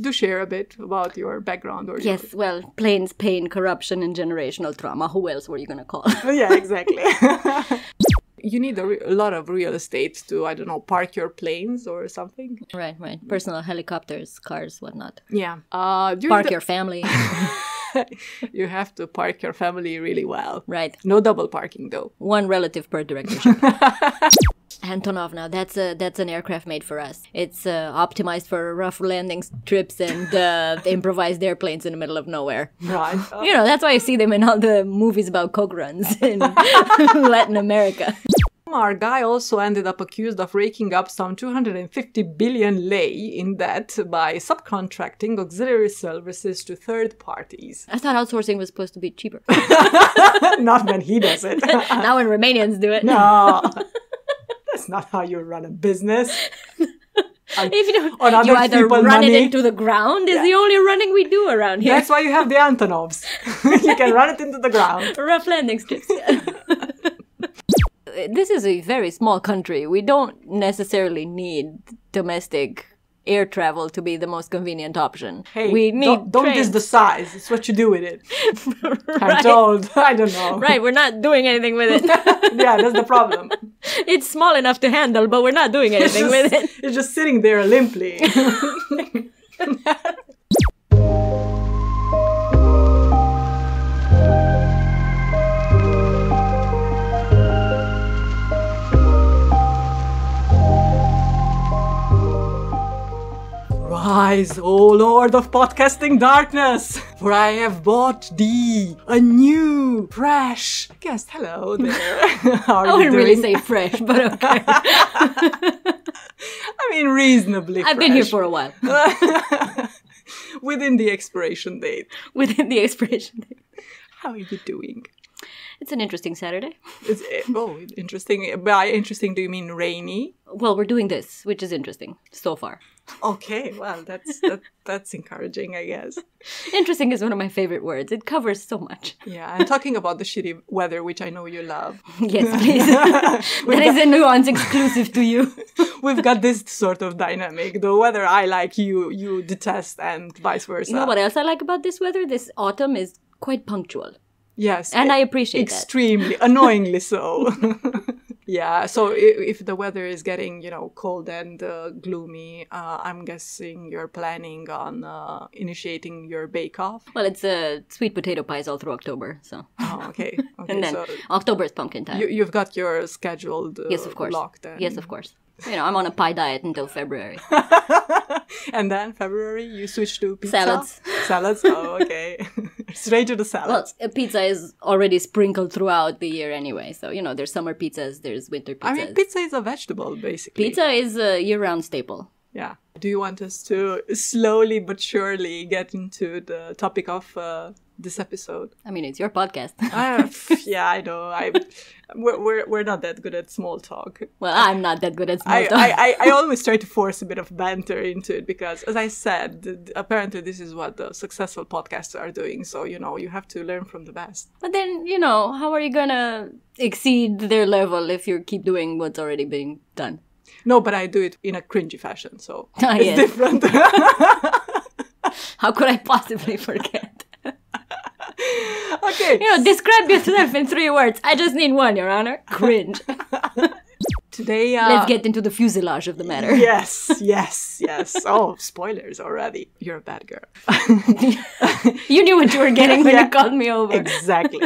do share a bit about your background or Yes, well, planes, pain, corruption, and generational trauma. Who else were you gonna call? Yeah, exactly. you need a, re- a, lot of real estate to I don't know park your planes or something. Right, right. Personal helicopters, cars, whatnot. Yeah. Uh, park the... your family. you have to park your family really well. Right. No double parking though. One relative per directorship. Antonov now that's a that's an aircraft made for us. It's uh, optimized for rough landing trips and uh, improvised airplanes in the middle of nowhere. Right. you know that's why I see them in all the movies about coke runs in Latin America. Our guy also ended up accused of raking up some 250 billion lei in debt by subcontracting auxiliary services to third parties. I thought outsourcing was supposed to be cheaper. Not when he does it. now when Romanians do it. No. That's not how you run a business. if you don't, you either run money. it into the ground is yeah. the only running we do around here. That's why you have the Antonovs. you can run it into the ground. Rough landing strips. this is a very small country. We don't necessarily need domestic air travel to be the most convenient option. Hey, we need don't, don't trains. diss the size. It's what you do with it. right. I'm told. I don't know. Right, we're not doing anything with it. yeah, that's the problem. It's small enough to handle, but we're not doing anything just, with it. It's just sitting there limply. Rise, O Lord of podcasting darkness, for I have bought thee a new, fresh guest. Hello there. How are I wouldn't doing? really say fresh, but okay. I mean, reasonably. I've been here for a while. Within the expiration date. Within the expiration date. How are you doing? It's an interesting Saturday. It's, eh, oh, interesting. By interesting, do you mean rainy? Well, we're doing this, which is interesting so far. Okay, well, that's that, that's encouraging, I guess. Interesting is one of my favorite words. It covers so much. Yeah, and talking about the shitty weather, which I know you love. yes, please. that is a nuance exclusive to you. we've got this sort of dynamic. The weather I like, you you detest, and vice versa. You know what else I like about this weather? This autumn is quite punctual. Yes, and I appreciate extremely, annoyingly so. yeah, so if, if, the weather is getting you know cold and uh, gloomy, uh, I'm guessing you're planning on uh, initiating your bake off. Well, it's uh, sweet potato pies all through October, so. Oh, okay. okay and then so October is pumpkin time. You, have got your scheduled. yes, of course. Locked. And... Yes, of course. You know, I'm on a pie diet until February. and then February, you switch to pizza? Salads. Salads? Oh, okay. Straight to the salads. Well, pizza is already sprinkled throughout the year anyway. So, you know, there's summer pizzas, there's winter pizzas. I mean, pizza is a vegetable, basically. Pizza is a year round staple. Yeah. Do you want us to slowly but surely get into the topic of uh, this episode? I mean, it's your podcast. uh, yeah, I know. I we're, we're we're not that good at small talk. Well, I'm not that good at small I, talk. I, I, I always try to force a bit of banter into it because, as I said, apparently this is what the successful podcasters are doing. So you know, you have to learn from the best. But then, you know, how are you gonna exceed their level if you keep doing what's already being done? No, but I do it in a cringy fashion, so Ah, it's yes. different. How could I possibly forget? okay. You know, describe yourself in three words. I just need one, Your Honor. Cringe. Today, uh, Let's get into the fuselage of the matter. Yes, yes, yes. Oh, spoilers already. You're a bad girl. you knew what you were getting when Yeah. you called me over. exactly.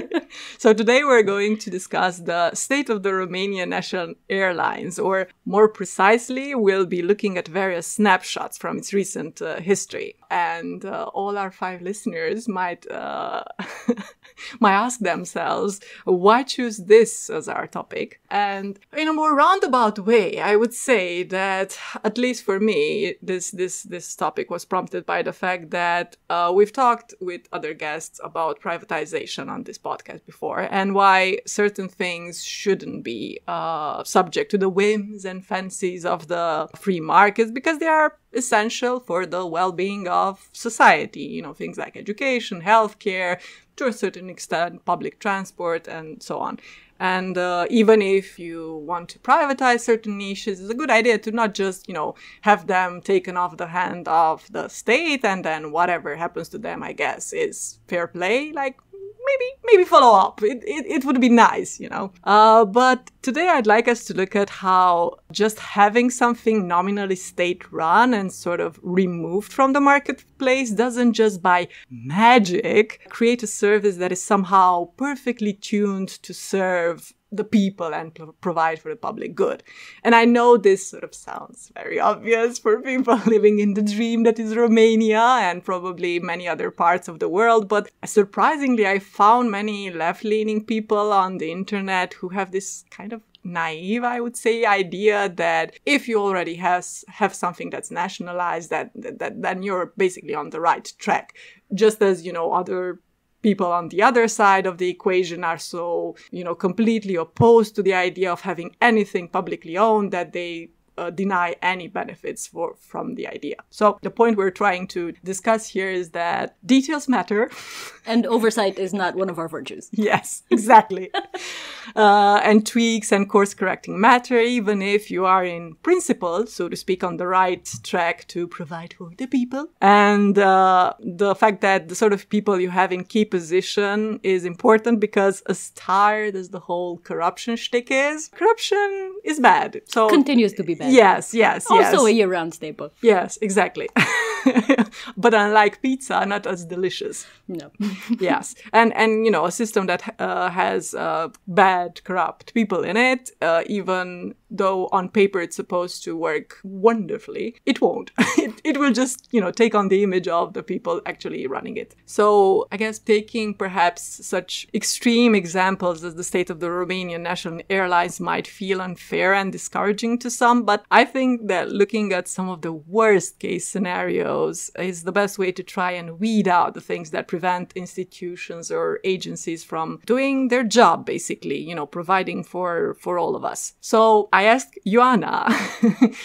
So today we're going to discuss the state of the Romanian National Airlines, or more precisely, we'll be looking at various snapshots from its recent uh, history. And uh, all our five listeners might uh, might ask themselves, why choose this as our topic? And in a more roundabout way, I would say that at least for me, this this this topic was prompted by the fact that uh, we've talked with other guests about privatization on this podcast before, and why certain things shouldn't be uh, subject to the whims and fancies of the free markets because they are essential for the well-being of society you know things like education healthcare to a certain extent public transport and so on and uh, even if you want to privatize certain niches, it's a good idea to not just, you know, have them taken off the hand of the state and then whatever happens to them, I guess, is fair play. Like, maybe maybe follow up. It, it, it would be nice, you know. Uh, but today I'd like us to look at how just having something nominally state run and sort of removed from the marketplace doesn't just by magic create a service that is somehow perfectly tuned to serve the people and pro- provide for the public good. And I know this sort of sounds very obvious for people living in the dream that is Romania and probably many other parts of the world, but surprisingly, I found many left leaning people on the internet who have this kind of naive i would say idea that if you already has have something that's nationalized that, that, that then you're basically on the right track just as you know other people on the other side of the equation are so, you know, completely opposed to the idea of having anything publicly owned that they uh, deny any benefits for, from the idea. So the point we're trying to discuss here is that details matter. And oversight is not one of our virtues. yes, exactly. uh, and tweaks and course correcting matter, even if you are in principle, so to speak, on the right track to provide for the people. And uh, the fact that the sort of people you have in key position is important because as tired as the whole corruption shtick is, corruption is bad. So Continues to be bad. Yes, yes, yes. Also a year-round staple. Yes, exactly. but unlike pizza, not as delicious. No. yes, and and you know a system that uh, has uh, bad, corrupt people in it, uh, even though on paper it's supposed to work wonderfully, it won't. it, it will just you know take on the image of the people actually running it. So I guess taking perhaps such extreme examples as the state of the Romanian national airlines might feel unfair and discouraging to some, but I think that looking at some of the worst case scenarios is the best way to try and weed out the things that prevent institutions or agencies from doing their job, basically, you know, providing for, for all of us. So I asked Ioana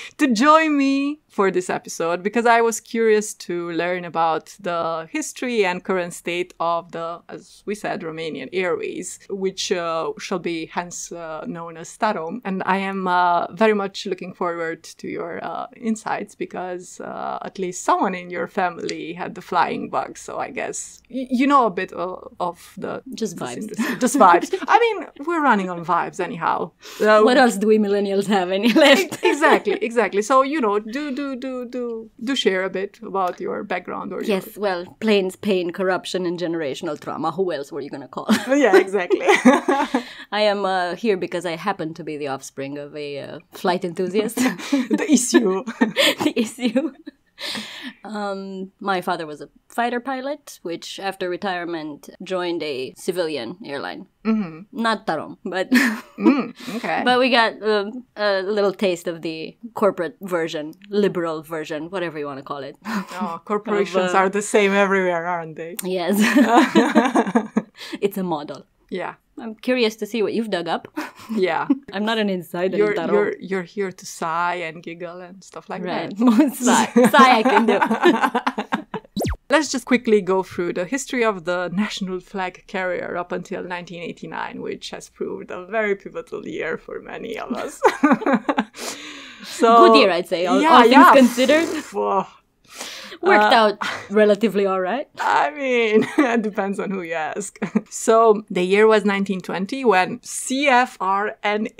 to join me for this episode because I was curious to learn about the history and current state of the, as we said, Romanian Airways, which uh, shall be hence uh, known as Tarom. And I am uh, very much looking forward to your uh, insights because uh, at least someone in your family had the flying bug. So I guess y- you know a bit of, of the Just vibes. industry. Just vibes. I mean, we're running on vibes anyhow. What else do we millennials have any left? exactly, exactly. So you know, do do do do do do share a bit about your background or your- yes, well, planes, pain, corruption, and generational trauma. Who else were you gonna call? yeah, exactly. I am uh, here because I happen to be the offspring of a uh, flight enthusiast. the issue. the issue. Um, my father was a fighter pilot, which after retirement joined a civilian airline. Mm-hmm. Not Tarom, but Okay. but we got um, a little taste of the corporate version, liberal version, whatever you want to call it. oh, corporations of, uh, are the same everywhere, aren't they? yes, it's a model. Yeah. I'm curious to see what you've dug up. Yeah. I'm not an insider You're in you're you're here to sigh and giggle and stuff like Right. that. sigh. sigh I can do. Let's just quickly go through the history of the national flag carrier up until 1989, which has proved a very pivotal year for many of us. so Good year, I'd say. All, yeah, all things yeah. considered, Worked uh, out relatively all right. I mean, it depends on who you ask. So the year was 1920 when CFRNA,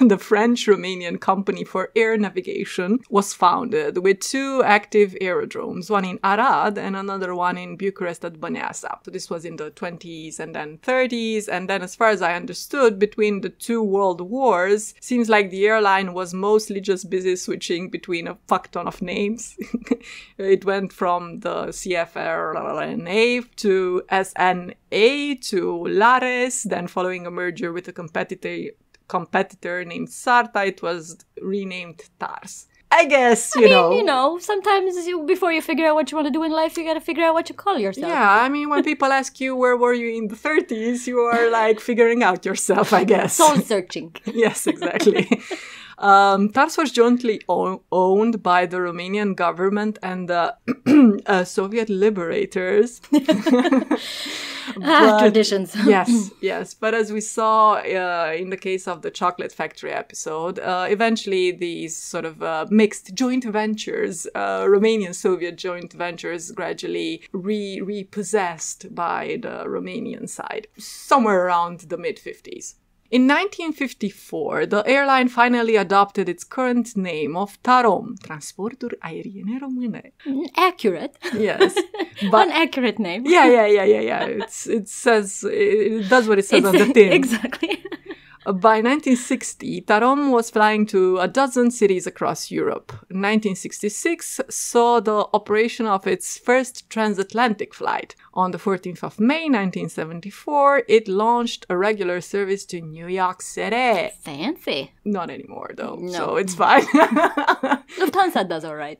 the French Romanian company for air navigation, was founded with two active aerodromes, one in Arad and another one in Bucharest at Băneasa. So this was in the 20s and then 30s. And then as far as I understood, between the two world wars, seems like the airline was mostly just busy switching between a fuck ton of names. Uh, it went from the CFRNA to SNA to Lares, then following a merger with a competitor competitor named Sarta, it was renamed TARS. I guess, you I mean, know. you know, sometimes you, before you figure out what you want to do in life, you got to figure out what you call yourself. Yeah, I mean, when people ask you where were you in the 30s, you are like figuring out yourself, I guess. Soul searching. yes, exactly. Um, TARS was jointly owned by the Romanian government and the uh, Soviet liberators. ah, traditions. yes, yes. But as we saw uh, in the case of the chocolate factory episode, uh, eventually these sort of uh, mixed joint ventures, uh, Romanian Soviet joint ventures, gradually re- repossessed by the Romanian side somewhere around the mid 50s. In 1954, the airline finally adopted its current name of Tarom, Transporturi Aeriene Române. Mm, accurate. Yes. But An accurate name. Yeah, yeah, yeah, yeah, yeah. It's, it says, it does what it says It's on the tin. exactly. By 1960, Tarom was flying to a dozen cities across Europe. 1966 saw the operation of its first transatlantic flight. On the 14th of May 1974, it launched a regular service to New York City. Fancy. Not anymore, though, No. so it's fine. Lufthansa does all right.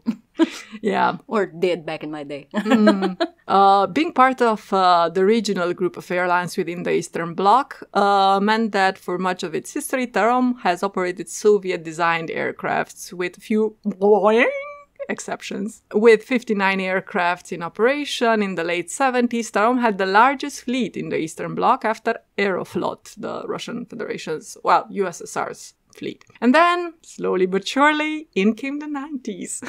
yeah. or did back in my day. Uh, being part of uh, the regional group of airlines within the Eastern Bloc uh, meant that for much of its history, Tarom has operated Soviet designed aircrafts with a few exceptions. With 59 aircrafts in operation in the late 70s, Tarom had the largest fleet in the Eastern Bloc after Aeroflot, the Russian Federation's, well, USSR's fleet. And then, slowly but surely, in came the 90s.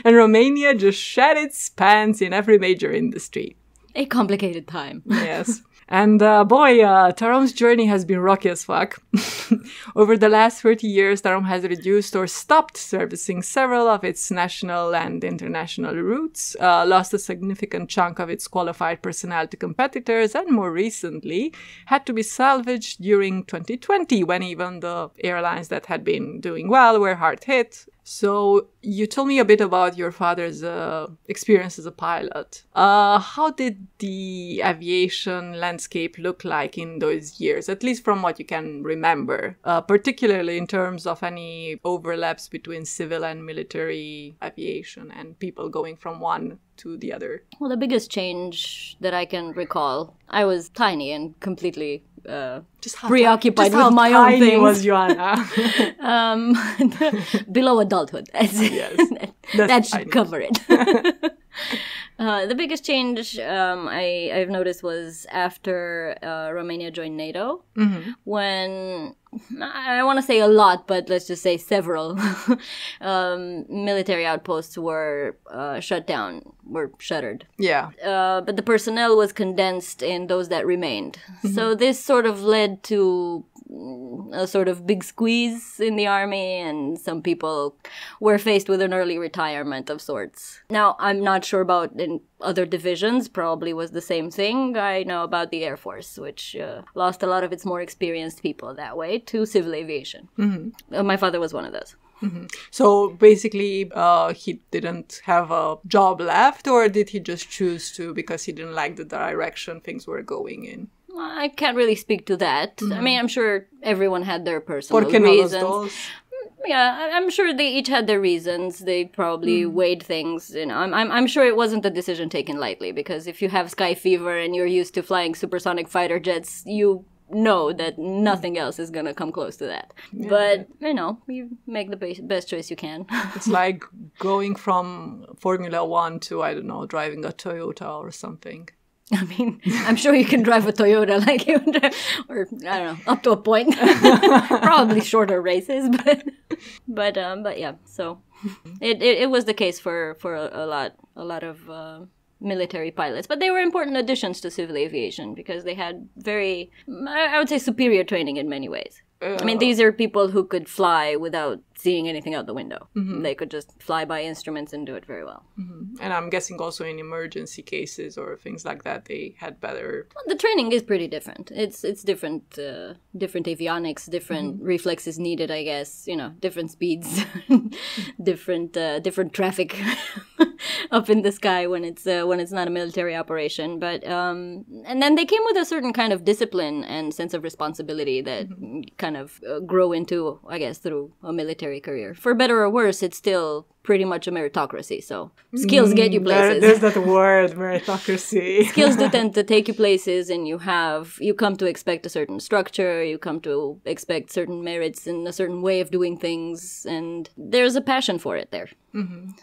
and Romania just shed its pants in every major industry. A complicated time. Yes. And uh, boy, uh, Tarom's journey has been rocky as fuck. Over the last 30 years, Tarom has reduced or stopped servicing several of its national and international routes, uh, lost a significant chunk of its qualified personnel to competitors, and more recently had to be salvaged during 2020 when even the airlines that had been doing well were hard hit. So you told me a bit about your father's uh, experience as a pilot. Uh, how did the aviation landscape look like in those years, at least from what you can remember, uh, particularly in terms of any overlaps between civil and military aviation and people going from one to the other? Well, the biggest change that I can recall, I was tiny and completely uh, Just preoccupied just how with my own things. was Ioana? um, below adulthood. Yes, that, that should tiny. cover it. uh, the biggest change um, I, I've noticed was after uh, Romania joined NATO, Mm-hmm. when I want to say a lot, but let's just say several um, military outposts were uh, shut down, were shuttered yeah. uh, but the personnel was condensed in those that remained. So this sort of led to a sort of big squeeze in the army, and some people were faced with an early retirement of sorts. Now, I'm not sure about in other divisions, probably was the same thing. I know about the Air Force, which uh, lost a lot of its more experienced people that way to civil aviation. Uh, my father was one of those. So basically, uh, he didn't have a job left, or did he just choose to because he didn't like the direction things were going in? I can't really speak to that. I mean, mm-hmm. I'm sure everyone had their personal Porque no los reasons. Yeah, I'm sure they each had their reasons. They probably mm. weighed things. You know, I'm, I'm I'm sure it wasn't a decision taken lightly because if you have sky fever and you're used to flying supersonic fighter jets, you know that nothing else is gonna come close to that. But you know, you make the best, best choice you can. It's like going from Formula One to I don't know, driving a Toyota or something. I mean, I'm sure you can drive a Toyota like you, or I don't know, up to a point. Probably shorter races, but but um, but yeah. So it, it it was the case for for a, a lot a lot of uh, military pilots, but they were important additions to civil aviation because they had very I would say superior training in many ways. I mean, these are people who could fly without seeing anything out the window. They could just fly by instruments and do it very well. And I'm guessing also in emergency cases or things like that, they had better. the training is pretty different. It's it's different, uh, different avionics, different reflexes needed. I guess you know, different speeds, different uh, different traffic up in the sky when it's uh, when it's not a military operation. But um, and then they came with a certain kind of discipline and sense of responsibility that kind of uh, grow into, I guess, through a military career. For better or worse, it's still pretty much a meritocracy. So skills get you Mm, There- places. there's that word, meritocracy. skills do tend to take you places and you have you come to expect a certain structure you come to expect certain merits and a certain way of doing things and there's a passion for it there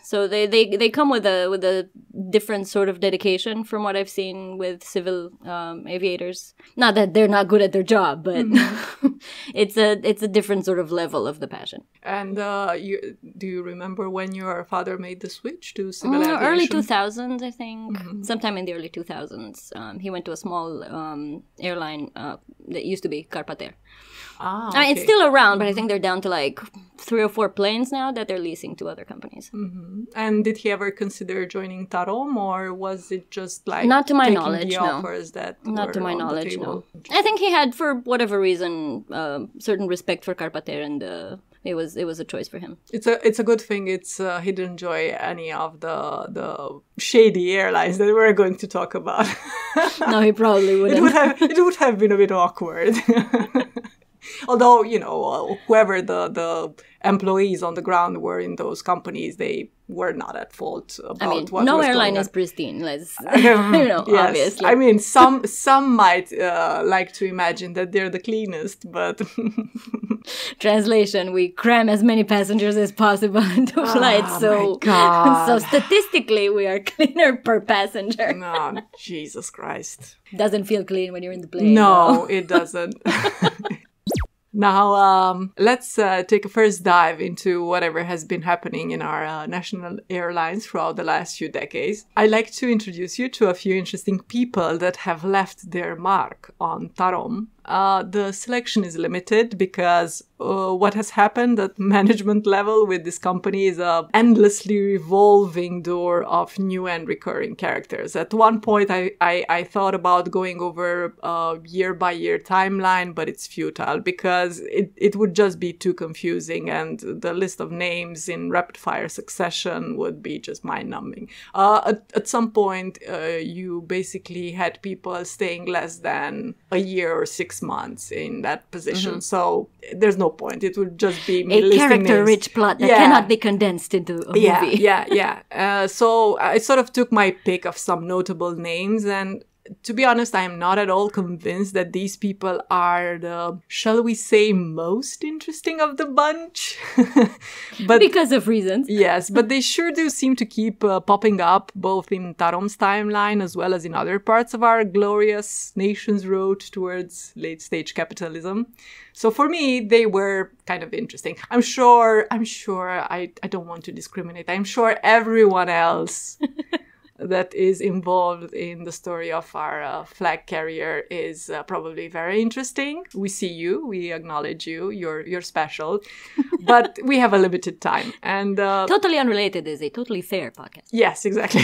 so they, they they come with a with a different sort of dedication from what i've seen with civil um, aviators not that they're not good at their job but it's a it's a different sort of level of the passion And uh, you, do you remember when your father made the switch to civil Uh, aviation? early 2000s, I think. Sometime in the early 2000s. Um, he went to a small um, airline uh, that used to be Carpatair. Ah, I mean, it's still around, but I think they're down to like three or four planes now that they're leasing to other companies. And did he ever consider joining Tarom, or was it just like Not to my knowledge, the no. that Not to my knowledge, no. I think he had, for whatever reason, uh, certain respect for Carpatair, and uh, it was it was a choice for him. It's a it's a good thing. It's uh, he didn't enjoy any of the the shady airlines that we're going to talk about. no, he probably wouldn't. It would have it would have been a bit awkward. Although you know uh, whoever the the employees on the ground were in those companies, they were not at fault about I mean, what no airline is pristine. Let's you know, Yes. obviously. I mean, some some might uh, like to imagine that they're the cleanest, but Translation: We cram as many passengers as possible into flights, so Oh so statistically, we are cleaner per passenger. no, Jesus Christ. Doesn't feel clean when you're in the plane. No, it doesn't. Now, um, let's uh, take a first dive into whatever has been happening in our uh, national airlines throughout the last few decades. I'd like to introduce you to a few interesting people that have left their mark on Tarom. Uh, the selection is limited because uh, what has happened at management level with this company is a endlessly revolving door of new and recurring characters. At one point, I, I, I thought about going over a year by year timeline, but it's futile because it, it would just be too confusing and the list of names in rapid fire succession would be just mind numbing. Uh, at, at some point, uh, you basically had people staying less than a year or six months in that position. So there's no point. It would just be me A character-rich plot that Yeah. cannot be condensed into a Yeah, movie. yeah, yeah. Uh, so I sort of took my pick of some notable names and to be honest, I am not at all convinced that these people are the, shall we say, most interesting of the bunch. but because of reasons. Yes, but they sure do seem to keep uh, popping up both in Tarom's timeline as well as in other parts of our glorious nation's road towards late stage capitalism. So for me, they were kind of interesting. I'm sure, I'm sure, I, I don't want to discriminate. I'm sure everyone else that is involved in the story of our uh, flag carrier is uh, probably very interesting. We see you, we acknowledge you, you're you're special, but we have a limited time, and uh, Totally unrelated is a totally fair podcast. yes, exactly.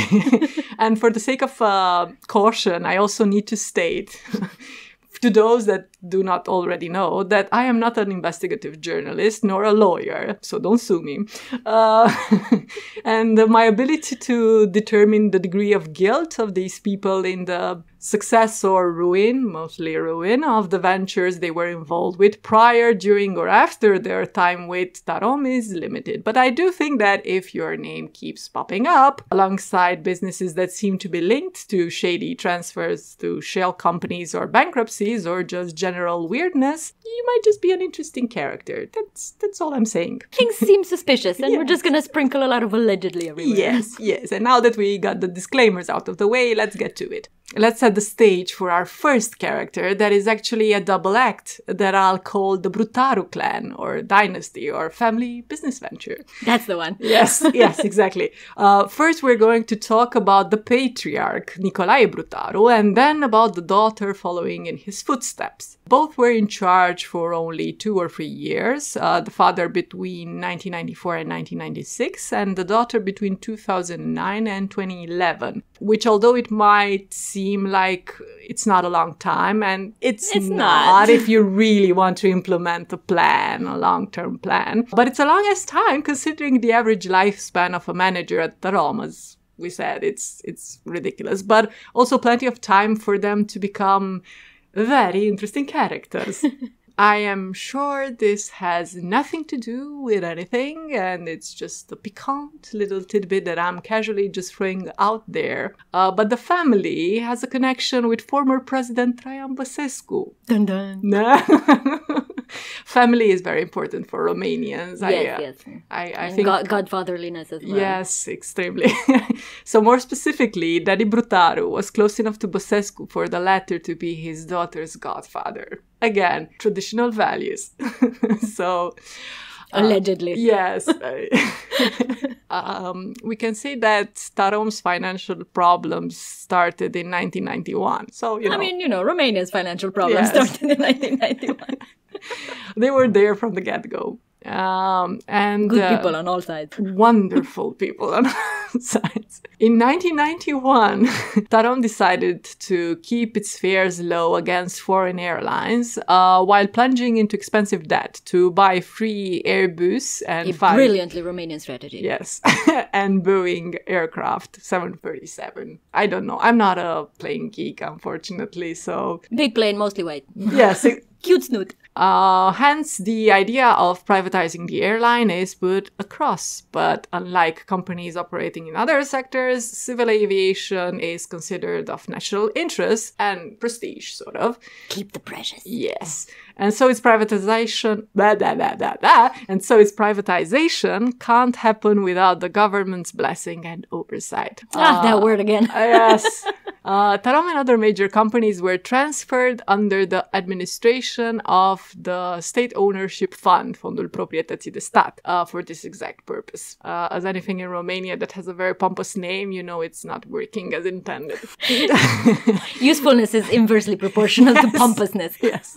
and for the sake of uh, caution, I also need to state. To those that do not already know, that I am not an investigative journalist nor a lawyer, so don't sue me. Uh, and my ability to determine the degree of guilt of these people in the success or ruin, mostly ruin, of the ventures they were involved with prior, during, or after their time with Tarom is limited. But I do think that if your name keeps popping up alongside businesses that seem to be linked to shady transfers to shell companies or bankruptcies or just general weirdness, you might just be an interesting character. That's that's all I'm saying. Things seem suspicious, and we're just gonna sprinkle a lot of allegedly everywhere. Yes, yes. And now that we got the disclaimers out of the way, let's get to it. Let's set the stage for our first character that is actually a double act that I'll call the Brutaru clan or dynasty or family business venture. That's the one. Yes, yes, exactly. Uh, first, we're going to talk about the patriarch, Nicolae Brutaru, and then about the daughter following in his footsteps. Both were in charge for only two or three years, uh, the father between 1994 and 1996, and the daughter between 2009 and 2011, which, although it might seem like it's not a long time, and it's, It's not, not. if you really want to implement a plan, a long term plan. But it's a long as time considering the average lifespan of a manager at Tarom, as we said, it's it's ridiculous. But also plenty of time for them to become very interesting characters. I am sure this has nothing to do with anything, and it's just a piquant little tidbit that I'm casually just throwing out there. Uh, but the family has a connection with former President Traian Băsescu. Dun dun. family is very important for Romanians. I, Yes, uh, yes. I, I think God- godfatherliness as well. Yes, extremely. so more specifically, Daddy Brutaru was close enough to Băsescu for the latter to be his daughter's godfather. Again, traditional values. so Allegedly. yes, um, we can say that Tarom's financial problems started in 1991. So you know I mean, you know, Romania's financial problems Yes. started in 1991. they were there from the get-go. Um, and Good uh, people on all sides. wonderful people on all sides. In 1991, Tarom decided to keep its fares low against foreign airlines uh, while plunging into expensive debt to buy free Airbus and A five brilliantly Romanian strategy. Yes, and Boeing aircraft 737. I don't know. I'm not a plane geek, unfortunately. So Big plane, mostly white. yes, Cute snoot. uh, hence, the idea of privatizing the airline is put across. But unlike companies operating in other sectors, civil aviation is considered of national interest and prestige, sort of. Keep the precious. Yes. And so its privatization, blah, blah, blah, blah, blah. And so its privatization can't happen without the government's blessing and oversight. Ah, that word again. yes. Uh, Tarom and other major companies were transferred under the administration of the state ownership fund, Fondul Proprietății de Stat, uh, for this exact purpose. Uh, as anything in Romania that has a very pompous name, you know it's not working as intended. Usefulness is inversely proportional to pompousness. yes.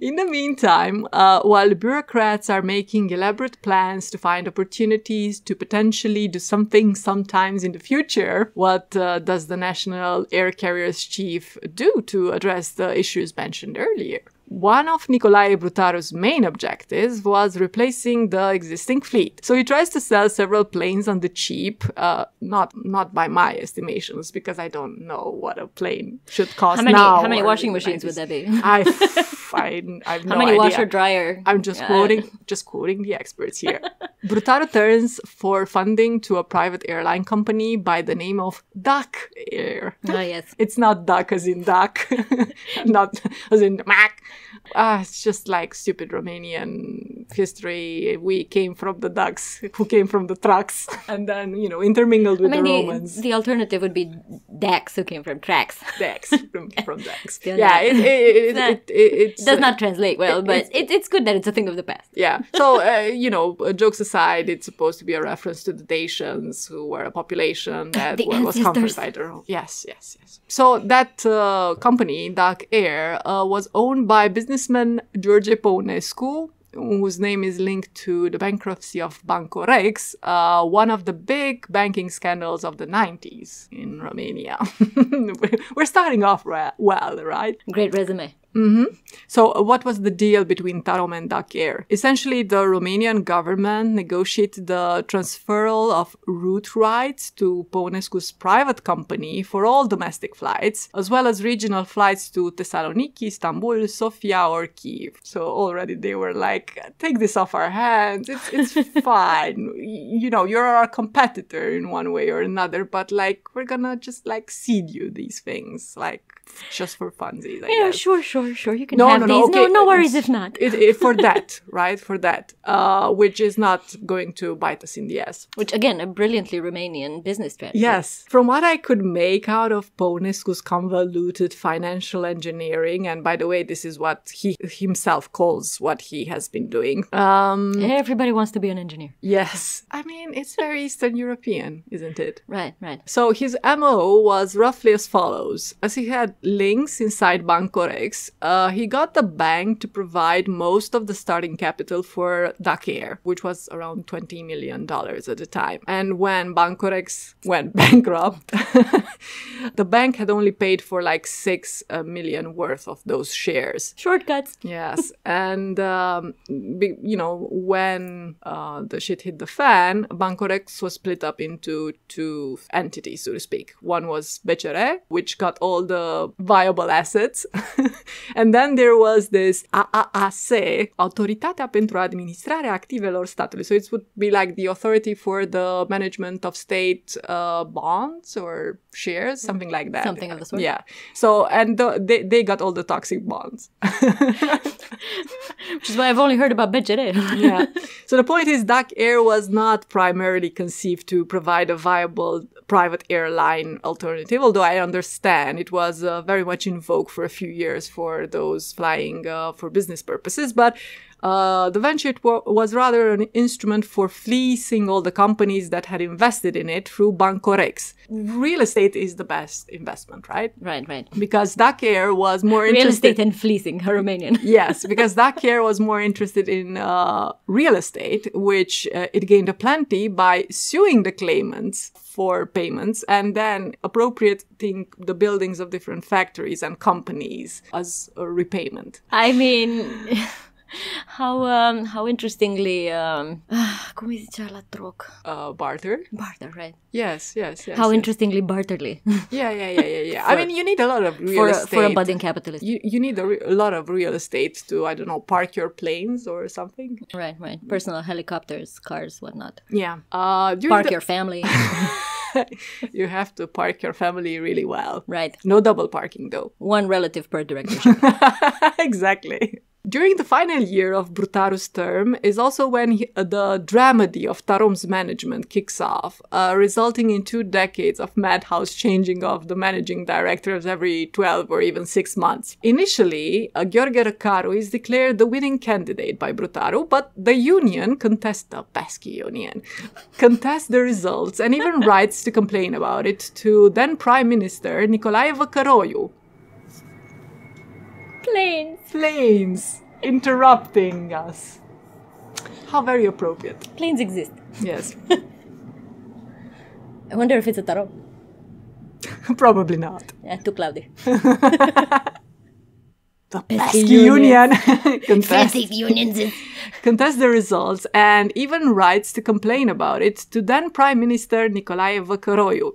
In the meantime, uh, while bureaucrats are making elaborate plans to find opportunities to potentially do something sometimes in the future, what uh, does the National Air Carriers Chief do to address the issues mentioned earlier? One of Nicolae Brutaru's main objectives was replacing the existing fleet. So he tries to sell several planes on the cheap, uh, not not by my estimations, because I don't know what a plane should cost How many now. how many washing machines would 90s. that be? I, I, I have no How many idea. washer dryer? I'm just Yeah. quoting, just quoting the experts here. Brutaru turns for funding to a private airline company by the name of Dac Air. Ah, yes. It's not duck as in duck, not as in mac. Ah, it's just like stupid Romanian history. We came from the ducks, who came from the trucks, and then you know intermingled I with mean, the the, Romans. the alternative would be Dax, who came from tracks. Dex from, from Dex. Yeah, it, it, it, it, Does not translate well, but it's- it, it's good that it's a thing of the past. Yeah. So, uh, you know, uh, jokes aside, it's supposed to be a reference to the Dacians, who were a population that was conquered by the Rome. Yes, yes, yes. So that uh, company, Dac Air, uh, was owned by businessman George Păunescu, whose name is linked to the bankruptcy of Bancorex, uh, one of the big banking scandals of the 90s in Romania. We're starting off well, right? Great resume. So, uh, what was the deal between Tarom and Dac Air? Essentially, the Romanian government negotiated the transferal of route rights to Păunescu's private company for all domestic flights, as well as regional flights to Thessaloniki, Istanbul, Sofia, or Kiev. So, already they were like, take this off our hands. It's, it's fine. You know, you're our competitor in one way or another, but like, we're gonna just like cede you these things, like, just for funsies. I Yeah, guess. sure, sure, sure. You can No, have no, these. no, okay. no, no worries if not. it, it, for that, right? For that, uh, which is not going to bite us in the ass. Which again, a brilliantly Romanian business strategy. Yes. From what I could make out of Păunescu's convoluted financial engineering, and by the way, this is what he himself calls what he has been doing. Um, Everybody wants to be an engineer. yes. I mean, it's very Eastern European, isn't it? Right, right. So his MO was roughly as follows. As he had links inside Bancorex, uh, he got the bank to provide most of the starting capital for Dac Air, which was around $20 million at the time. And when Bancorex went bankrupt, the bank had only paid for like 6 uh, worth of those shares. Shortcuts. Yes, and um, you know when uh, the shit hit the fan, Bancorex was split up into two entities, so to speak. One was BCR, which got all the viable assets, and then there was this AAAC, Autoritatea pentru Administrarea Activelor Statului. So it would be like the authority for the management of state uh, bonds or shares, something like that. Something of the sort. Yeah. So, and the, they, they got all the toxic bonds. Which is why I've only heard about BCR. yeah. So the point is, Dac Air was not primarily conceived to provide a viable private airline alternative, although I understand it was uh, very much in vogue for a few years for those flying uh, for business purposes. But uh, the venture was rather an instrument for fleecing all the companies that had invested in it through Bancorex. Real estate is the best investment, right? right, right. Because Air was more Real interested. estate and fleecing, Romanian. yes, because Dac Air was more interested in uh, real estate, which uh, it gained a plenty by suing the claimants for payments and then appropriating the buildings of different factories and companies as a repayment. I mean, how um, how interestingly, um, cum îi zicea la troc? Uh, barter? Barter, right? Yes, yes, yes. How yes. interestingly barterly Yeah, yeah, yeah, yeah, yeah. I mean, you need a lot of real for a, estate. for a budding capitalist. you, you need a, re- a lot of real estate to, I don't know, park your planes or something. Right, right. Personal helicopters, cars, whatnot. Yeah. Uh, Park the- your family. you have to park your family really well. right. No double parking though. One relative per directorship. exactly. During the final year of Brutaru's term is also when he, uh, the dramedy of Tarom's management kicks off, uh, resulting in two decades of madhouse changing of the managing directors every 12 or even 6 months. Initially, uh, Gheorghe Răcaru is declared the winning candidate by Brutaru, but the union contests the pesky union, contests the results and even writes to complain about it to then Prime Minister Nicolae Văcăroiu, Planes. planes interrupting us. How very appropriate. Planes exist. Yes, I wonder if it's a Tarom. probably not. Yeah, too cloudy. The Pesky union. union contest, unions. contest the results and even writes to complain about it to then Prime Minister Nicolae Văcăroiu,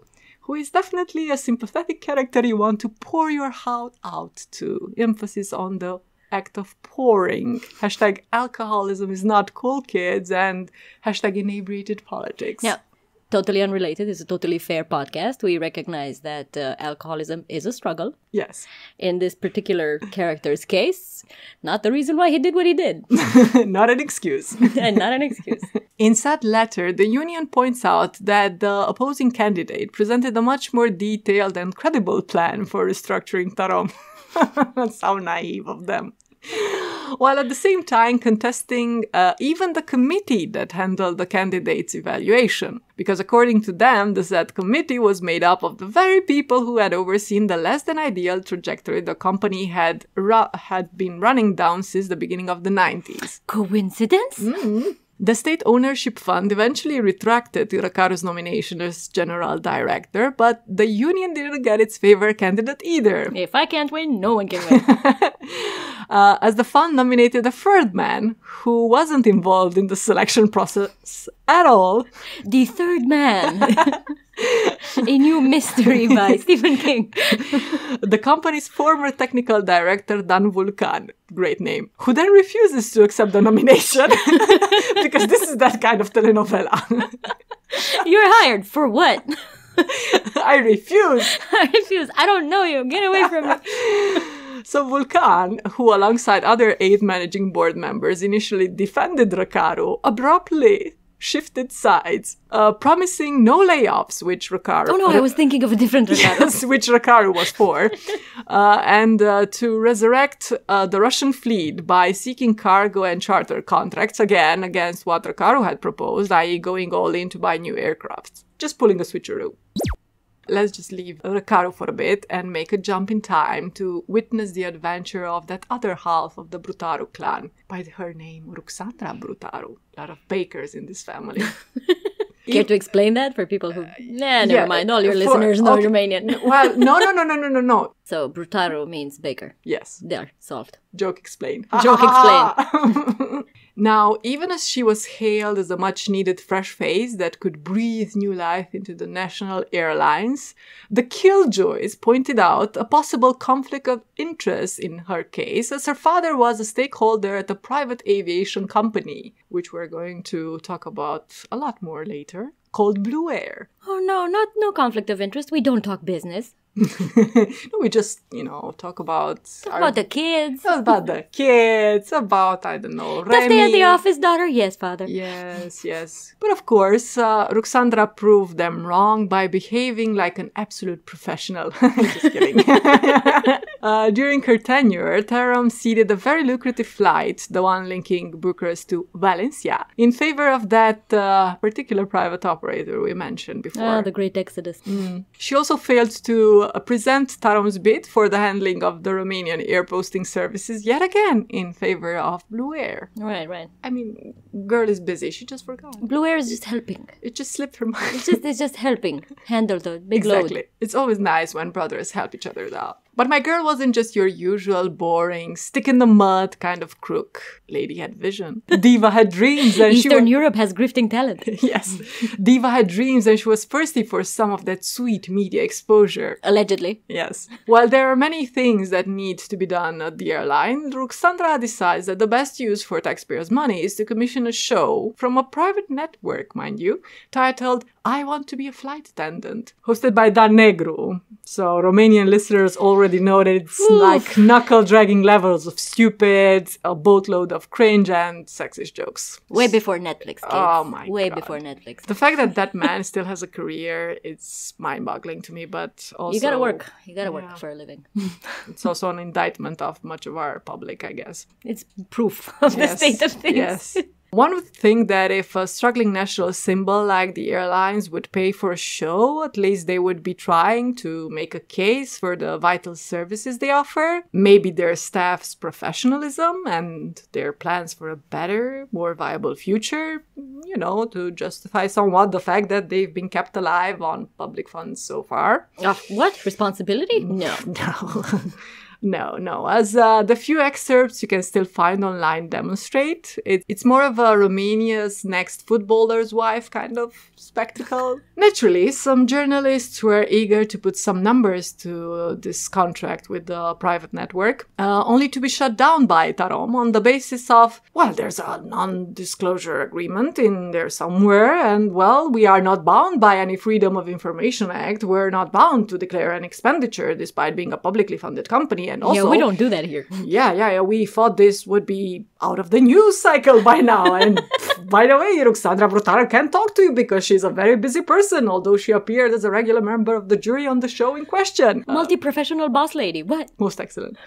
who is definitely a sympathetic character you want to pour your heart out to. Emphasis on the act of pouring. Hashtag alcoholism is not cool, kids, and hashtag inebriated politics. Yeah. Totally unrelated. It's a totally fair podcast. We recognize that uh, alcoholism is a struggle. Yes. In this particular character's case, not the reason why he did what he did, not an excuse. and not an excuse. In said letter, the union points out that the opposing candidate presented a much more detailed and credible plan for restructuring Tarom. That's how naive of them. While at the same time contesting uh, even the committee that handled the candidate's evaluation. Because according to them, the said committee was made up of the very people who had overseen the less than ideal trajectory the company had, ru- had been running down since the beginning of the 90s. Coincidence? The state ownership fund eventually retracted Răcaru's nomination as general director, but the union didn't get its favorite candidate either, If I can't win, no one can win. uh, as the fund nominated a third man who wasn't involved in the selection process at all. the third man. a new mystery by Stephen King. The company's former technical director, Dan Vulcan, great name, who then refuses to accept the nomination because this is that kind of telenovela. You're hired for what? I refuse. I refuse. I don't know you. Get away from me. So Vulcan, who alongside other eight managing board members initially defended Răcaru, abruptly shifted sides, uh, promising no layoffs, which Răcaru, Oh no, I was thinking of a different Ricardo. yes, which Răcaru was for, uh, and uh, to resurrect uh, the Russian fleet by seeking cargo and charter contracts again against what Răcaru had proposed, i.e., going all in to buy new aircrafts. Just pulling a switcheroo. Let's just leave Răcaru for a bit and make a jump in time to witness the adventure of that other half of the Brutaru clan, by her name Ruxandra Brutaru. A lot of bakers in this family. Care to explain that for people who? Uh, nah, never yeah, mind. All your for- listeners know okay. Romanian. well, no, no, no, no, no, no, no. So Brutaru means baker. Yes. There, solved. Joke explained. Joke explained. now, even as she was hailed as a much needed fresh face that could breathe new life into the national airlines, the Killjoys pointed out a possible conflict of interest in her case, as her father was a stakeholder at a private aviation company, which we're going to talk about a lot more later, called Blue Air. Oh no, not no conflict of interest. We don't talk business. No, we just, you know, talk about Talk about the kids. about the kids, about I don't know, Does stay at the office, daughter? Yes, father. Yes, yes. But of course, uh, Ruxandra proved them wrong by behaving like an absolute professional. Just kidding. uh, during her tenure, Tarom ceded a very lucrative flight, the one linking Bucharest to Valencia, in favor of that uh, particular private operator we mentioned before. Ah, the great exodus. She also failed to uh, present Tarom's bid for the handling of the Romanian air posting services yet again in favor of Blue Air. Right, right. I mean, girl is busy. She just forgot. Blue Air is just helping. It just slipped her mind. It's just it's just helping handle the big exactly. load. It's always nice when brothers help each other out. But my girl wasn't just your usual boring, stick in the mud kind of crook. Lady had vision. Diva had dreams and she Eastern was Europe has grifting talent. Yes. Diva had dreams and she was thirsty for some of that sweet media exposure. Allegedly. Yes. While there are many things that need to be done at the airline, Ruxandra decides that the best use for taxpayers' money is to commission a show from a private network, mind you, titled I Want to Be a Flight Attendant, hosted by Dan Negru. So Romanian listeners already know that it's like knuckle dragging levels of stupid, a boatload of cringe and sexist jokes. Way before Netflix. Kids. Oh my Way God. before Netflix. The fact that that man still has a career, it's mind-boggling to me, but also you gotta work. You gotta work for a living. It's also an indictment of much of our public, I guess. It's proof of the state of things. Yes. One would think that if a struggling national symbol like the airlines would pay for a show, at least they would be trying to make a case for the vital services they offer, maybe their staff's professionalism and their plans for a better, more viable future, you know, to justify somewhat the fact that they've been kept alive on public funds so far. Ah, what responsibility? No. No. No, no. As uh, the few excerpts you can still find online demonstrate, it, it's more of a Romania's next footballer's wife kind of spectacle. Naturally, some journalists were eager to put some numbers to this contract with the private network, uh, only to be shut down by Tarom on the basis of, well, there's a non disclosure agreement in there somewhere, and well, we are not bound by any Freedom of Information Act. We're not bound to declare an expenditure despite being a publicly funded company. And also, yeah, we don't do that here. yeah, yeah, yeah. We thought this would be out of the news cycle by now. And by the way, Ruxandra Brutaru can't talk to you because she's a very busy person, although she appeared as a regular member of the jury on the show in question. Uh, Multi professional boss lady. What? most excellent.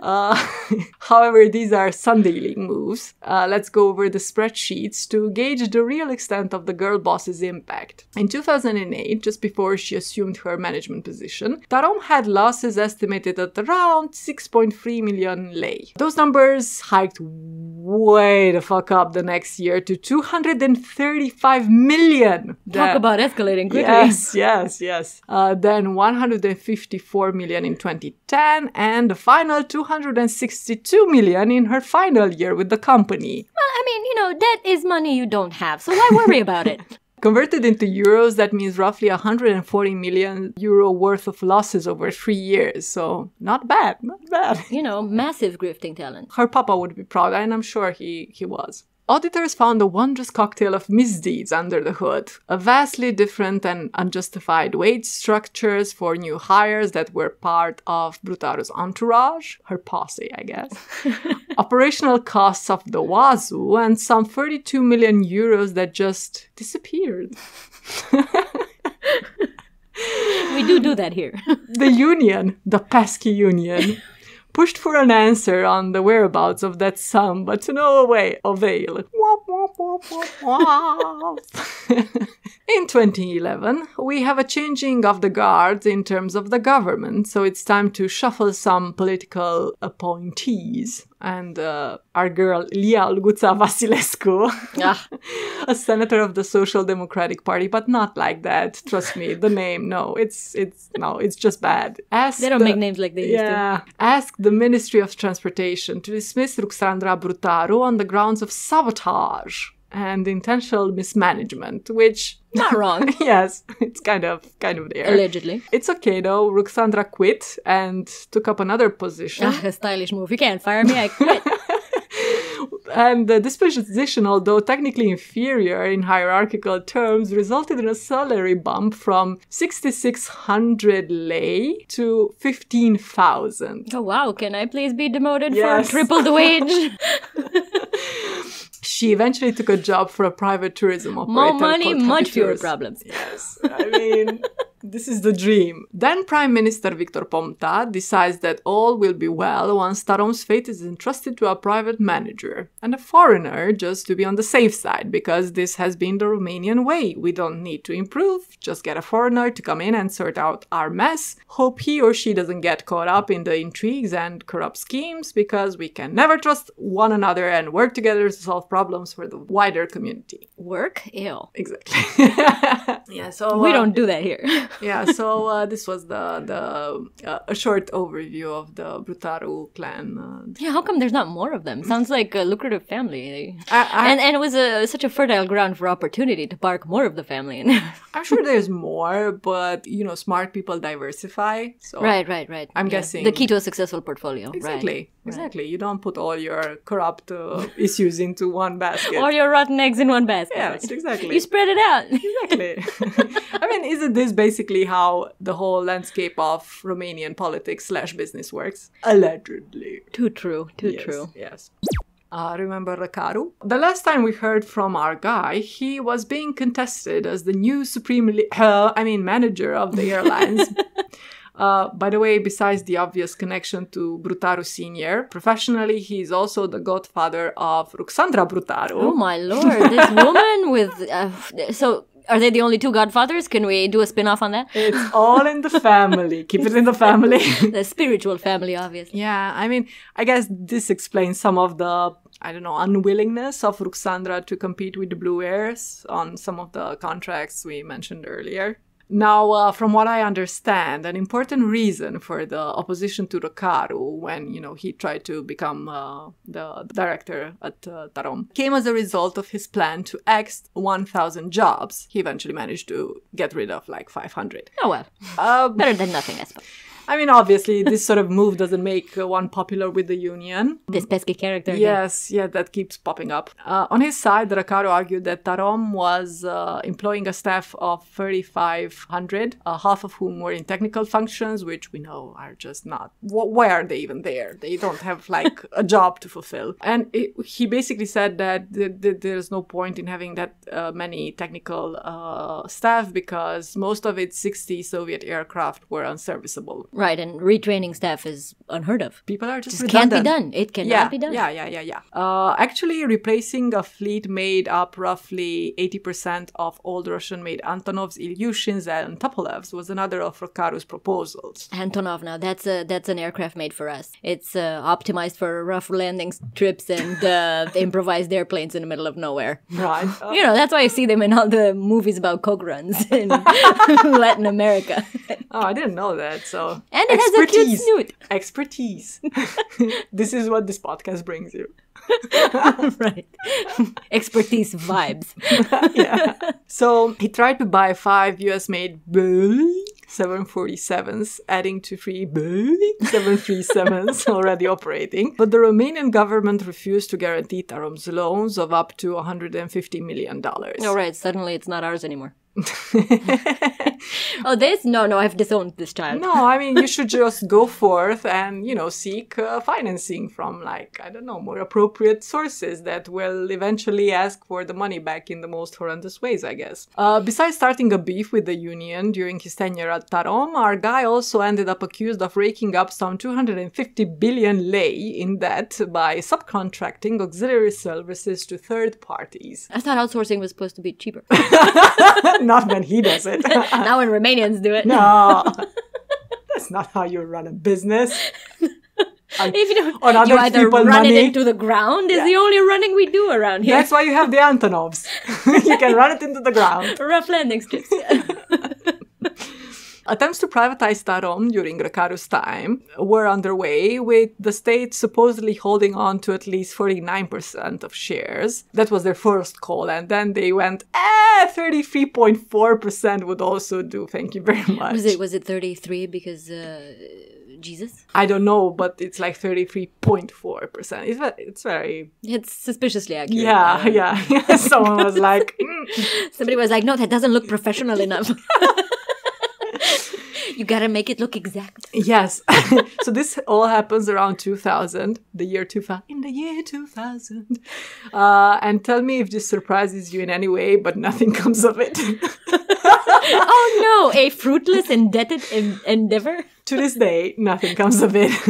uh, however, these are Sunday League moves. Uh, let's go over the spreadsheets to gauge the real extent of the girl boss's impact. In 2008, just before she assumed her management position, Tarom had losses estimated at around 6.3 million lei. Those numbers hiked way the fuck up the next year to 235 million. Talk That- about escalating quickly. Yes, yes, yes. Uh, then 154 million in 2010, and the final 262 million in her final year with the company. Well, I mean, you know, debt is money you don't have, so why worry about it? Converted into euros, that means roughly 140 million euro worth of losses over three years. So not bad, not bad. You know, massive grifting talent. Her papa would be proud, and I'm sure he, he was. Auditors found a wondrous cocktail of misdeeds under the hood, a vastly different and unjustified wage structures for new hires that were part of Brutaru's entourage, her posse, I guess, operational costs of the wazoo, and some 32 million euros that just disappeared. We do do that here. the union, the pesky union, pushed for an answer on the whereabouts of that sum, but to no away, avail. In 2011, we have a changing of the guard in terms of the government, so it's time to shuffle some political appointees. And uh, our girl Lia Olguța Vasilescu, Ah, a senator of the Social Democratic Party, but not like that. Trust me, the name, no, it's it's no, it's just bad. Ask they don't the- make names like they used to. Ask the Ministry of Transportation to dismiss Ruxandra Brutaru on the grounds of sabotage and intentional mismanagement, which Not wrong. yes, it's kind of kind of there. Allegedly. It's okay though. Ruxandra quit and took up another position. Ah, a stylish move. You can't fire me. I quit. and uh, this position, although technically inferior in hierarchical terms, resulted in a salary bump from 6,600 lei to 15,000. oh wow! Can I please be demoted Yes. for triple the wage? She eventually took a job for a private tourism operator. More money, much fewer problems. Yes, I mean, this is the dream. Then Prime Minister Victor Ponta decides that all will be well once Tarom's fate is entrusted to a private manager and a foreigner just to be on the safe side because this has been the Romanian way. We don't need to improve, just get a foreigner to come in and sort out our mess. Hope he or she doesn't get caught up in the intrigues and corrupt schemes because we can never trust one another and work together to solve problems for the wider community. Work? Ew. Exactly. yeah, so We uh, don't do that here. yeah, so uh, this was the the uh, a short overview of the Brutaru clan. Uh, yeah, how come there's not more of them? Sounds like a lucrative family. I, I, and and it was a, such a fertile ground for opportunity to bark more of the family. in. I'm sure there's more, but you know, smart people diversify. So right, right, right. I'm Yeah. guessing- the key to a successful portfolio. exactly, Right. Exactly. You don't put all your corrupt uh, issues into one basket. All your rotten eggs in one basket. yes, exactly. You spread it out. Exactly. I mean, isn't this basically how the whole landscape of Romanian politics slash business works? Allegedly. too true. Too yes, true. Yes. Uh, remember Racaru? The last time we heard from our guy, he was being contested as the new supreme, li- uh, I mean, manager of the airlines. Uh, by the way, besides the obvious connection to Brutaru Senior, professionally he is also the godfather of Ruxandra Brutaru. Oh my lord, this woman with uh, so are they the only two godfathers? Can we do a spin-off on that? It's all in the family. Keep it in the family. The spiritual family, obviously. Yeah, I mean, I guess this explains some of the, I don't know, unwillingness of Ruxandra to compete with the Blue Airs on some of the contracts we mentioned earlier. Now, uh, from what I understand, an important reason for the opposition to Racaru when, you know, he tried to become uh, the director at uh, Tarom came as a result of his plan to axe 1,000 jobs. He eventually managed to get rid of like 500. Oh well, Uh, better than nothing, I suppose. I mean, obviously, this sort of move doesn't make uh, one popular with the union. This pesky character. Yes, yeah, that keeps popping up. Uh, on his side, Racaru argued that Tarom was uh, employing a staff of 3,500, uh, half of whom were in technical functions, which we know are just not. Wh- why are they even there? They don't have like a job to fulfill. And it, he basically said that th- th- there's no point in having that uh, many technical uh, staff because most of its 60 Soviet aircraft were unserviceable. Right, and retraining staff is unheard of. People are just, Just can't be done. It cannot yeah, be done. Yeah, yeah, yeah, yeah. Uh, actually, replacing a fleet made up roughly 80% of old Russian-made Antonovs, Ilyushins, and Tupolevs was another of Racaru's proposals. Antonov now, that's a that's an aircraft made for us. It's uh, optimized for rough landing trips and uh, improvised airplanes in the middle of nowhere. Right. You know, that's why I see them in all the movies about coke runs in Latin America. Oh, I didn't know that. So And it has a cute snoot. Expertise. this is what this podcast brings you. right. Expertise vibes. yeah. So he tried to buy five US made Boeing 747s, adding to three Boeing 737s already operating. But the Romanian government refused to guarantee Tarom's loans of up to $150 million. All right, suddenly it's not ours anymore. oh, this? No, no, I've disowned this child. No, I mean, you should just go forth and, you know, seek uh, financing from, like, I don't know, more appropriate sources that will eventually ask for the money back in the most horrendous ways, I guess. Uh, besides starting a beef with the union during his tenure at Tarom, our guy also ended up accused of raking up some 250 billion lei in debt by subcontracting auxiliary services to third parties. I thought outsourcing was supposed to be cheaper. Not when he does it. Not when Romanians do it. No. That's not how you run a business. if you don't, on other you either people run money. it into the ground is the only running we do around here. That's why you have the Antonovs. you can run it into the ground. rough landing strips. Yeah. Attempts to privatize Tarom during Racaru's time were underway, with the state supposedly holding on to at least 49% of shares. That was their first call, and then they went, eh, 33.4% would also do. Thank you very much. was it was it thirty three because uh, Jesus? I don't know, but it's like 33.4%. It's, it's very. It's suspiciously accurate. Yeah, Uh, yeah. Someone was like, "Mm, Somebody was like, "No, that doesn't look professional enough." You gotta make it look exact. Yes. so this all happens around 2000, the year 2000, in the year 2000. Uh, and tell me if this surprises you in any way, but nothing comes of it. oh no, a fruitless, indebted en- endeavor. To this day, nothing comes of it.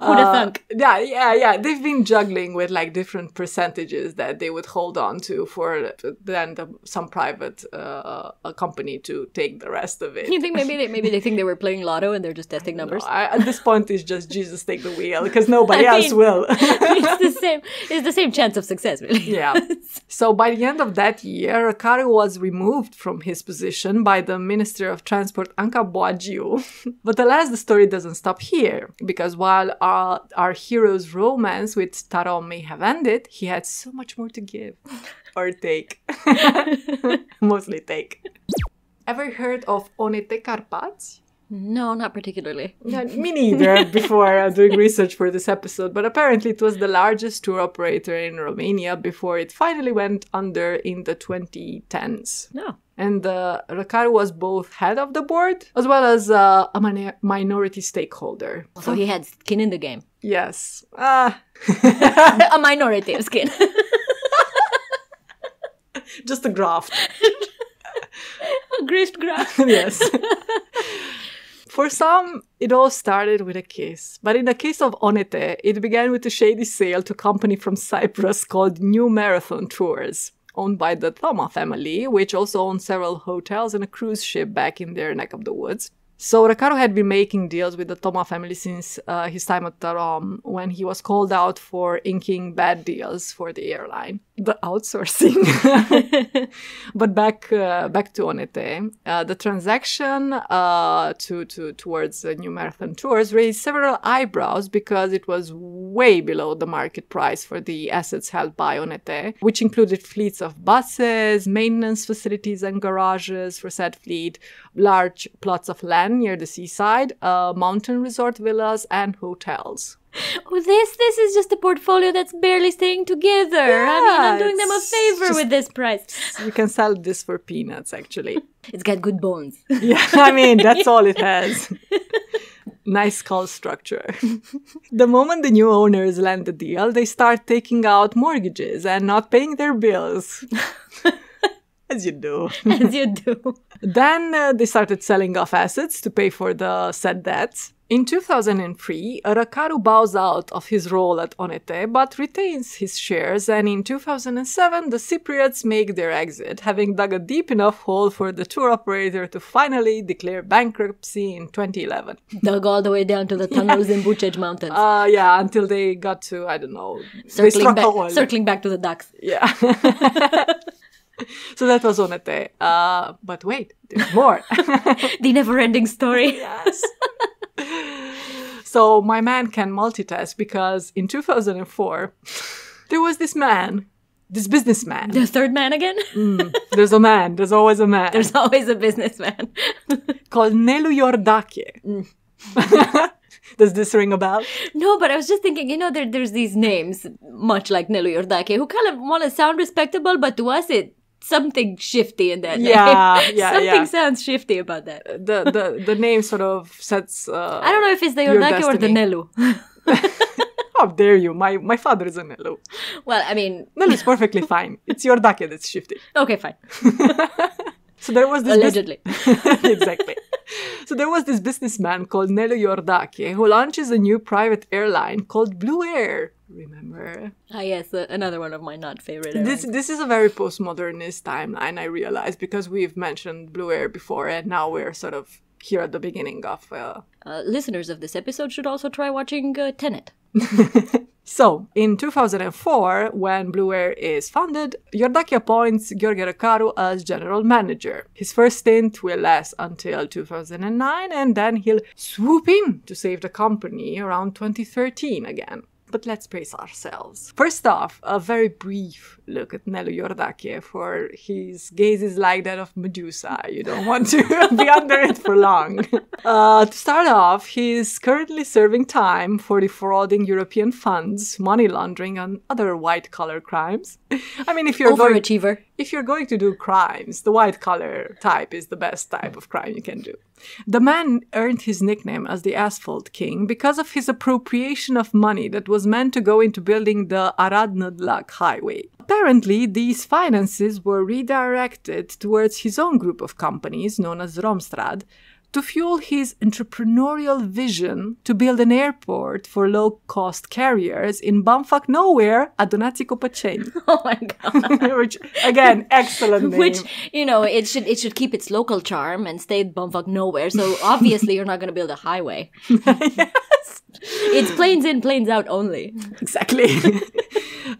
Who'da Uh, thunk? Yeah, yeah, yeah. They've been juggling with like different percentages that they would hold on to for then the, some private uh, company to take the rest of it. You think maybe they maybe they think they were playing lotto and they're just testing numbers? I, at this point, it's just Jesus take the wheel because nobody I else mean- will. it's the same. It's the same chance of success, really. Yeah. So by the end of that year, Racaru was removed from his position by the Minister of Transport Anca Boagiu. but alas, the story doesn't stop here, because while our, our hero's romance with Tarom may have ended, he had so much more to give. or take. Mostly take. Ever heard of Onete Carpați? No, not particularly. Yeah, me neither before uh, doing research for this episode, but apparently it was the largest tour operator in Romania before it finally went under in the 2010s. No. And uh, Racaru was both head of the board as well as uh, a mini- minority stakeholder. So he had skin in the game. Yes. Ah, a minority of skin. just a graft. a greased grass. yes. For some, it all started with a kiss. But in the case of Onete, it began with a shady sale to a company from Cyprus called New Marathon Tours, owned by the Thoma family, which also owned several hotels and a cruise ship back in their neck of the woods. So Racaru had been making deals with the Thoma family since uh, his time at Tarom, when he was called out for inking bad deals for the airline. The outsourcing. but back uh, back to Onete, uh, the transaction uh, to, to towards New Marathon Tours raised several eyebrows because it was way below the market price for the assets held by Onete, which included fleets of buses, maintenance facilities and garages for said fleet, large plots of land near the seaside, uh, mountain resort villas, and hotels. Oh, this this is just a portfolio that's barely staying together. I mean, I'm doing them a favor just- with this price. You can sell this for peanuts, actually. It's got good bones. Yeah, I mean, that's all it has. nice skull structure. the moment the new owners land the deal, they start taking out mortgages and not paying their bills. As you do. As you do. Then uh, they started selling off assets to pay for the said debts. In 2003, Racaru bows out of his role at Onete but retains his shares, and in 2007, the Cypriots make their exit, having dug a deep enough hole for the tour operator to finally declare bankruptcy in 2011. Dug all the way down to the tunnels in Bucegi Mountains. Uh, yeah, until they got to, I don't know, circling, back, circling back to the ducks. Yeah. so that was Onete. Uh, but wait, there's more. The never ending story. Yes. so my man can multitask because in 2004, there was this man, this businessman. The third man again? Mm, there's a man, there's always a man There's always a businessman. called Nelu Iordache. Mm. Does this ring a bell? no, but I was just thinking, you know, there, there's these names, much like Nelu Iordache, who kind of want to sound respectable, but to us, it something shifty in that Yeah, name. yeah, something yeah. sounds shifty about that. The the the name sort of sets. Uh, I don't know if it's the Your or the. Nelu. How dare you? My my father is a Nelu. well, I mean, Nelu is perfectly fine. It's Iordache that's shifty. okay, fine. So there was this bus- Allegedly. exactly. So there was this businessman called Nelu Iordache who launches a new private airline called Blue Air. Remember? ah, yes, uh, another one of my not favorite. This airlines. this is a very postmodernist timeline, I realize, because we've mentioned Blue Air before and now we're sort of here at the beginning of. Uh... Uh, listeners of this episode should also try watching uh, Tenet. So, in 2004, when Blue Air is founded, Iordache appoints Gheorghe Răcaru as general manager. His first stint will last until 2009, and then he'll swoop in to save the company around 2013 again. But let's brace ourselves. First off, a very brief look at Nelu Iordache, for his gaze is like that of Medusa. You don't want to be under it for long. Uh, to start off, he's currently serving time for defrauding European funds, money laundering, and other white collar crimes. I mean, if you're going, Overachiever. if you're going to do crimes, the white collar type is the best type of crime you can do. The man earned his nickname as the Asphalt King because of his appropriation of money that was meant to go into building the Arad Nădlac highway. Apparently, these finances were redirected towards his own group of companies, known as Romstrad, to fuel his entrepreneurial vision to build an airport for low cost carriers in bumfuck nowhere at Copaceni. Oh my god. Which, again, excellent name. Which you know, it should it should keep its local charm and stay bumfuck nowhere. So obviously, you're not going to build a highway. yes, It's planes in, planes out only. exactly.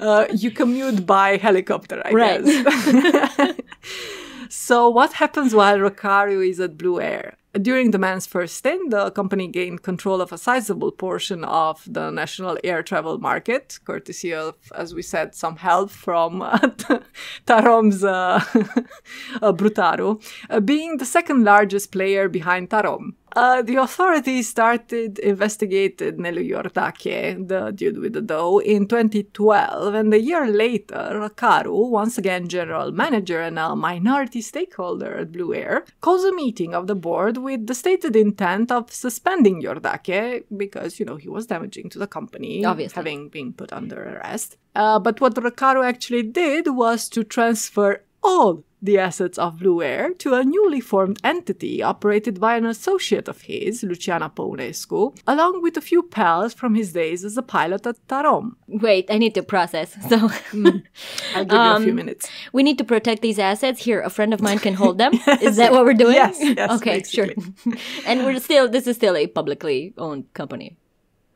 Uh, you commute by helicopter, I Right. guess. so, what happens while Racaru is at Blue Air? During the man's first stint, the company gained control of a sizable portion of the national air travel market, courtesy of, as we said, some help from uh, Tarom's uh, uh, Brutaru, uh, being the second largest player behind Tarom. Uh, the authorities started investigating Nelu Iordache, the dude with the dough, in 2012, and a year later, Racaru, once again general manager and a minority stakeholder at Blue Air, calls a meeting of the board with the stated intent of suspending Iordache because, you know, he was damaging to the company, Obviously. having been put under arrest. Uh, but what Racaru actually did was to transfer all the assets of Blue Air to a newly formed entity operated by an associate of his, Luciana Păunescu, along with a few pals from his days as a pilot at Tarom. Wait, I need to process. So I'll give you a few Um, minutes. we need to protect these assets. Here, a friend of mine can hold them. Is that what we're doing? Yes, yes, Okay, sure. and we're still. This is still a publicly owned company,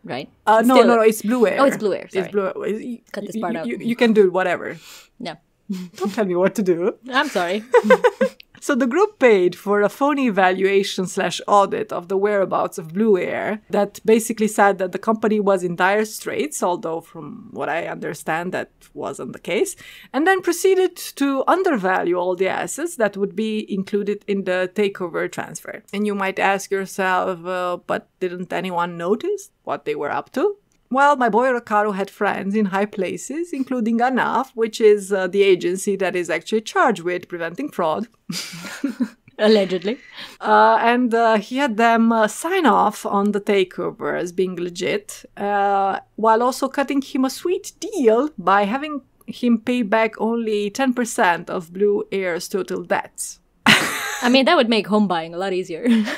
right? Uh, no, Still- no, no, it's Blue Air. Oh, it's Blue Air, sorry. It's Blue Air. Cut this part you, out. You, you can do whatever. No, Don't tell me what to do. I'm sorry. So the group paid for a phony evaluation slash audit of the whereabouts of Blue Air that basically said that the company was in dire straits, although from what I understand that wasn't the case, and then proceeded to undervalue all the assets that would be included in the takeover transfer. And you might ask yourself, uh, but didn't anyone notice what they were up to? Well, my boy Riccardo had friends in high places, including ANAF, which is uh, the agency that is actually charged with preventing fraud. Allegedly. Uh, and uh, he had them uh, sign off on the takeover as being legit, uh, while also cutting him a sweet deal by having him pay back only 10% of Blue Air's total debts. I mean, that would make home buying a lot easier.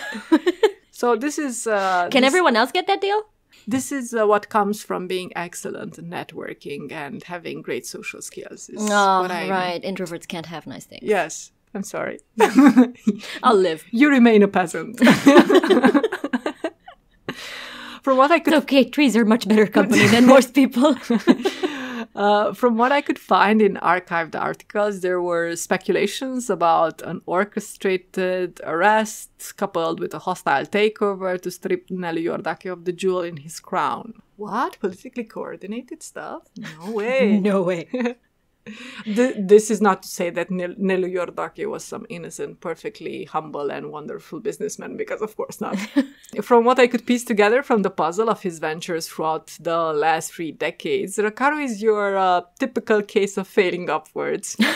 So this is uh, Can this, everyone else get that deal? This is uh, what comes from being excellent at networking and having great social skills. Is Oh, what I right. Introverts can't have nice things. Yes, I'm sorry. I'll live. you remain a peasant. From what I could It's okay. Trees are much better company than most people. Uh, from what I could find in archived articles, there were speculations about an orchestrated arrest coupled with a hostile takeover to strip Nelu Iordache of the jewel in his crown. What? Politically coordinated stuff? No way. no way. Th- this is not to say that Nel- Nelu Iordache was some innocent, perfectly humble and wonderful businessman, because of course not. from what I could piece together from the puzzle of his ventures throughout the last three decades, Racaru is your uh, typical case of failing upwards.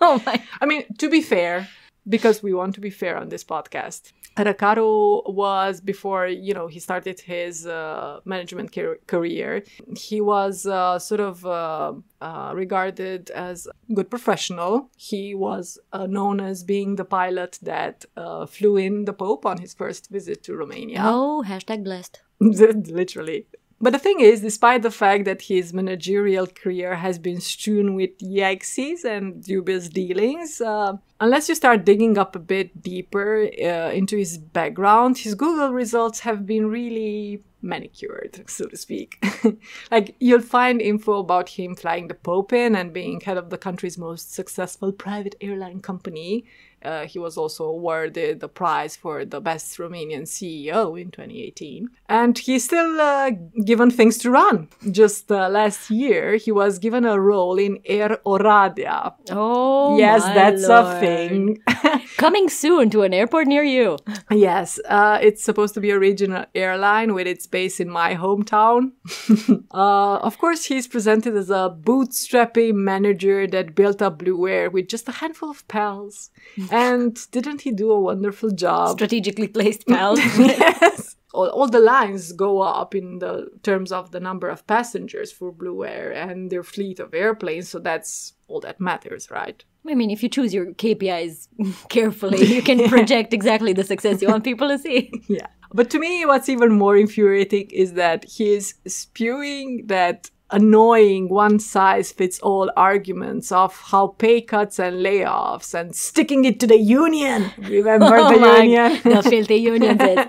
Oh my. I mean, to be fair, because we want to be fair on this podcast, Racaru was before you know he started his uh, management car- career. He was uh, sort of uh, uh, regarded as a good professional. He was uh, known as being the pilot that uh, flew in the Pope on his first visit to Romania. Oh, hashtag blessed. Literally. But the thing is, despite the fact that his managerial career has been strewn with yikesies and dubious dealings, uh, unless you start digging up a bit deeper uh, into his background, his Google results have been really manicured, so to speak. like you'll find info about him flying the Pope in and being head of the country's most successful private airline company. Uh, he was also awarded the prize for the best Romanian CEO in 2018. And he's still uh, given things to run. Just uh, last year, he was given a role in Air Oradea. Oh, yes, that's lord. a thing. Coming soon to an airport near you. Yes, uh, it's supposed to be a regional airline with its base in my hometown. uh, of course, he's presented as a bootstrapping manager that built up Blue Air with just a handful of pals. and didn't he do a wonderful job? Strategically placed pals. yes. All, all the lines go up in the terms of the number of passengers for Blue Air and their fleet of airplanes, so that's all that matters, right? I mean, if you choose your KPIs carefully, you can project exactly the success you want people to see. Yeah. But to me, what's even more infuriating is that he's spewing that annoying one size fits all arguments of how pay cuts and layoffs and sticking it to the union. Remember Oh the my- union? the filthy unions. is-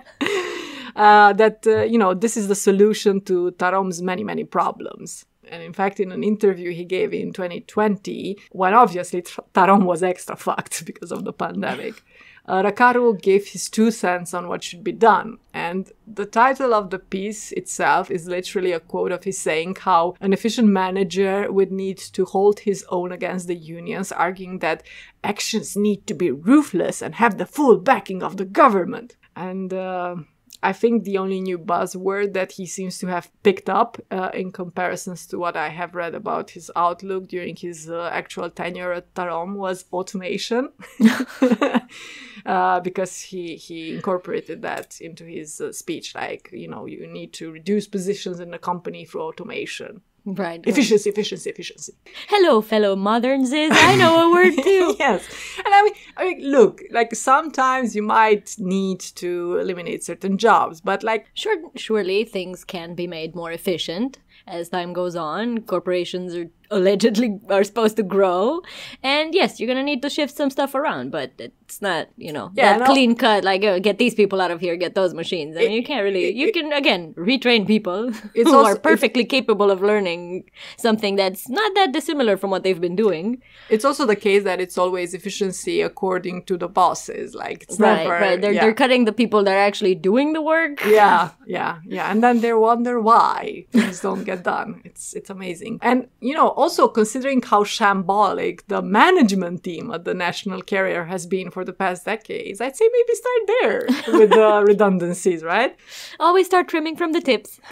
uh, that uh, you know this is the solution to Tarom's many many problems. And in fact, in an interview he gave in 2020, when obviously Tarom was extra fucked because of the pandemic, uh, Racaru gave his two cents on what should be done. And the title of the piece itself is literally a quote of his saying how an efficient manager would need to hold his own against the unions, arguing that actions need to be ruthless and have the full backing of the government. And uh, I think the only new buzzword that he seems to have picked up uh, in comparisons to what I have read about his outlook during his uh, actual tenure at Tarom was automation. uh, because he, he incorporated that into his uh, speech, like, you know, you need to reduce positions in the company through automation. Right. Efficiency, efficiency, efficiency. Hello, fellow modernses. I know a word too. yes. And I mean, I mean, look, like sometimes you might need to eliminate certain jobs, but like, Sure, surely things can be made more efficient as time goes on. Corporations are allegedly are supposed to grow, and yes, you're gonna need to shift some stuff around. But it's not, you know, Yeah, that clean cut. Like, oh, get these people out of here, get those machines. I mean, you can't really. You can again retrain people It's who also- are perfectly capable of learning something that's not that dissimilar from what they've been doing. it's also the case that it's always efficiency according to the bosses. Like, it's Right, never. right. They're yeah. they're cutting the people that are actually doing the work. yeah, yeah, yeah. And then they wonder why things don't get done. It's it's amazing. And you know, also considering how shambolic the management team at the national carrier has been for the past decades, I'd say maybe start there with the redundancies, right? Always start trimming from the tips.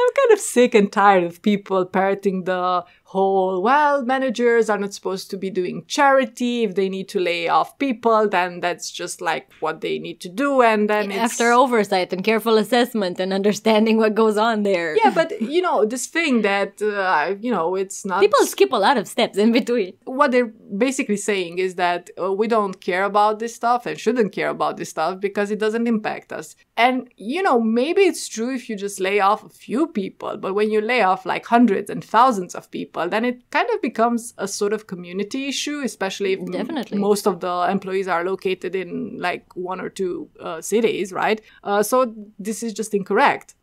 I'm kind of sick and tired of people parroting the whole, well, managers are not supposed to be doing charity. If they need to lay off people, then that's just like what they need to do. And then it's. After oversight and careful assessment and understanding what goes on there. yeah, but you know, this thing that, uh, you know, it's not. People skip a lot of steps in between. what they're basically saying is that uh, we don't care about this stuff and shouldn't care about this stuff because it doesn't impact us. And, you know, maybe it's true if you just lay off a few people, but when you lay off like hundreds and thousands of people, then it kind of becomes a sort of community issue, especially if m- most of the employees are located in like one or two uh, cities, right? Uh, so this is just incorrect.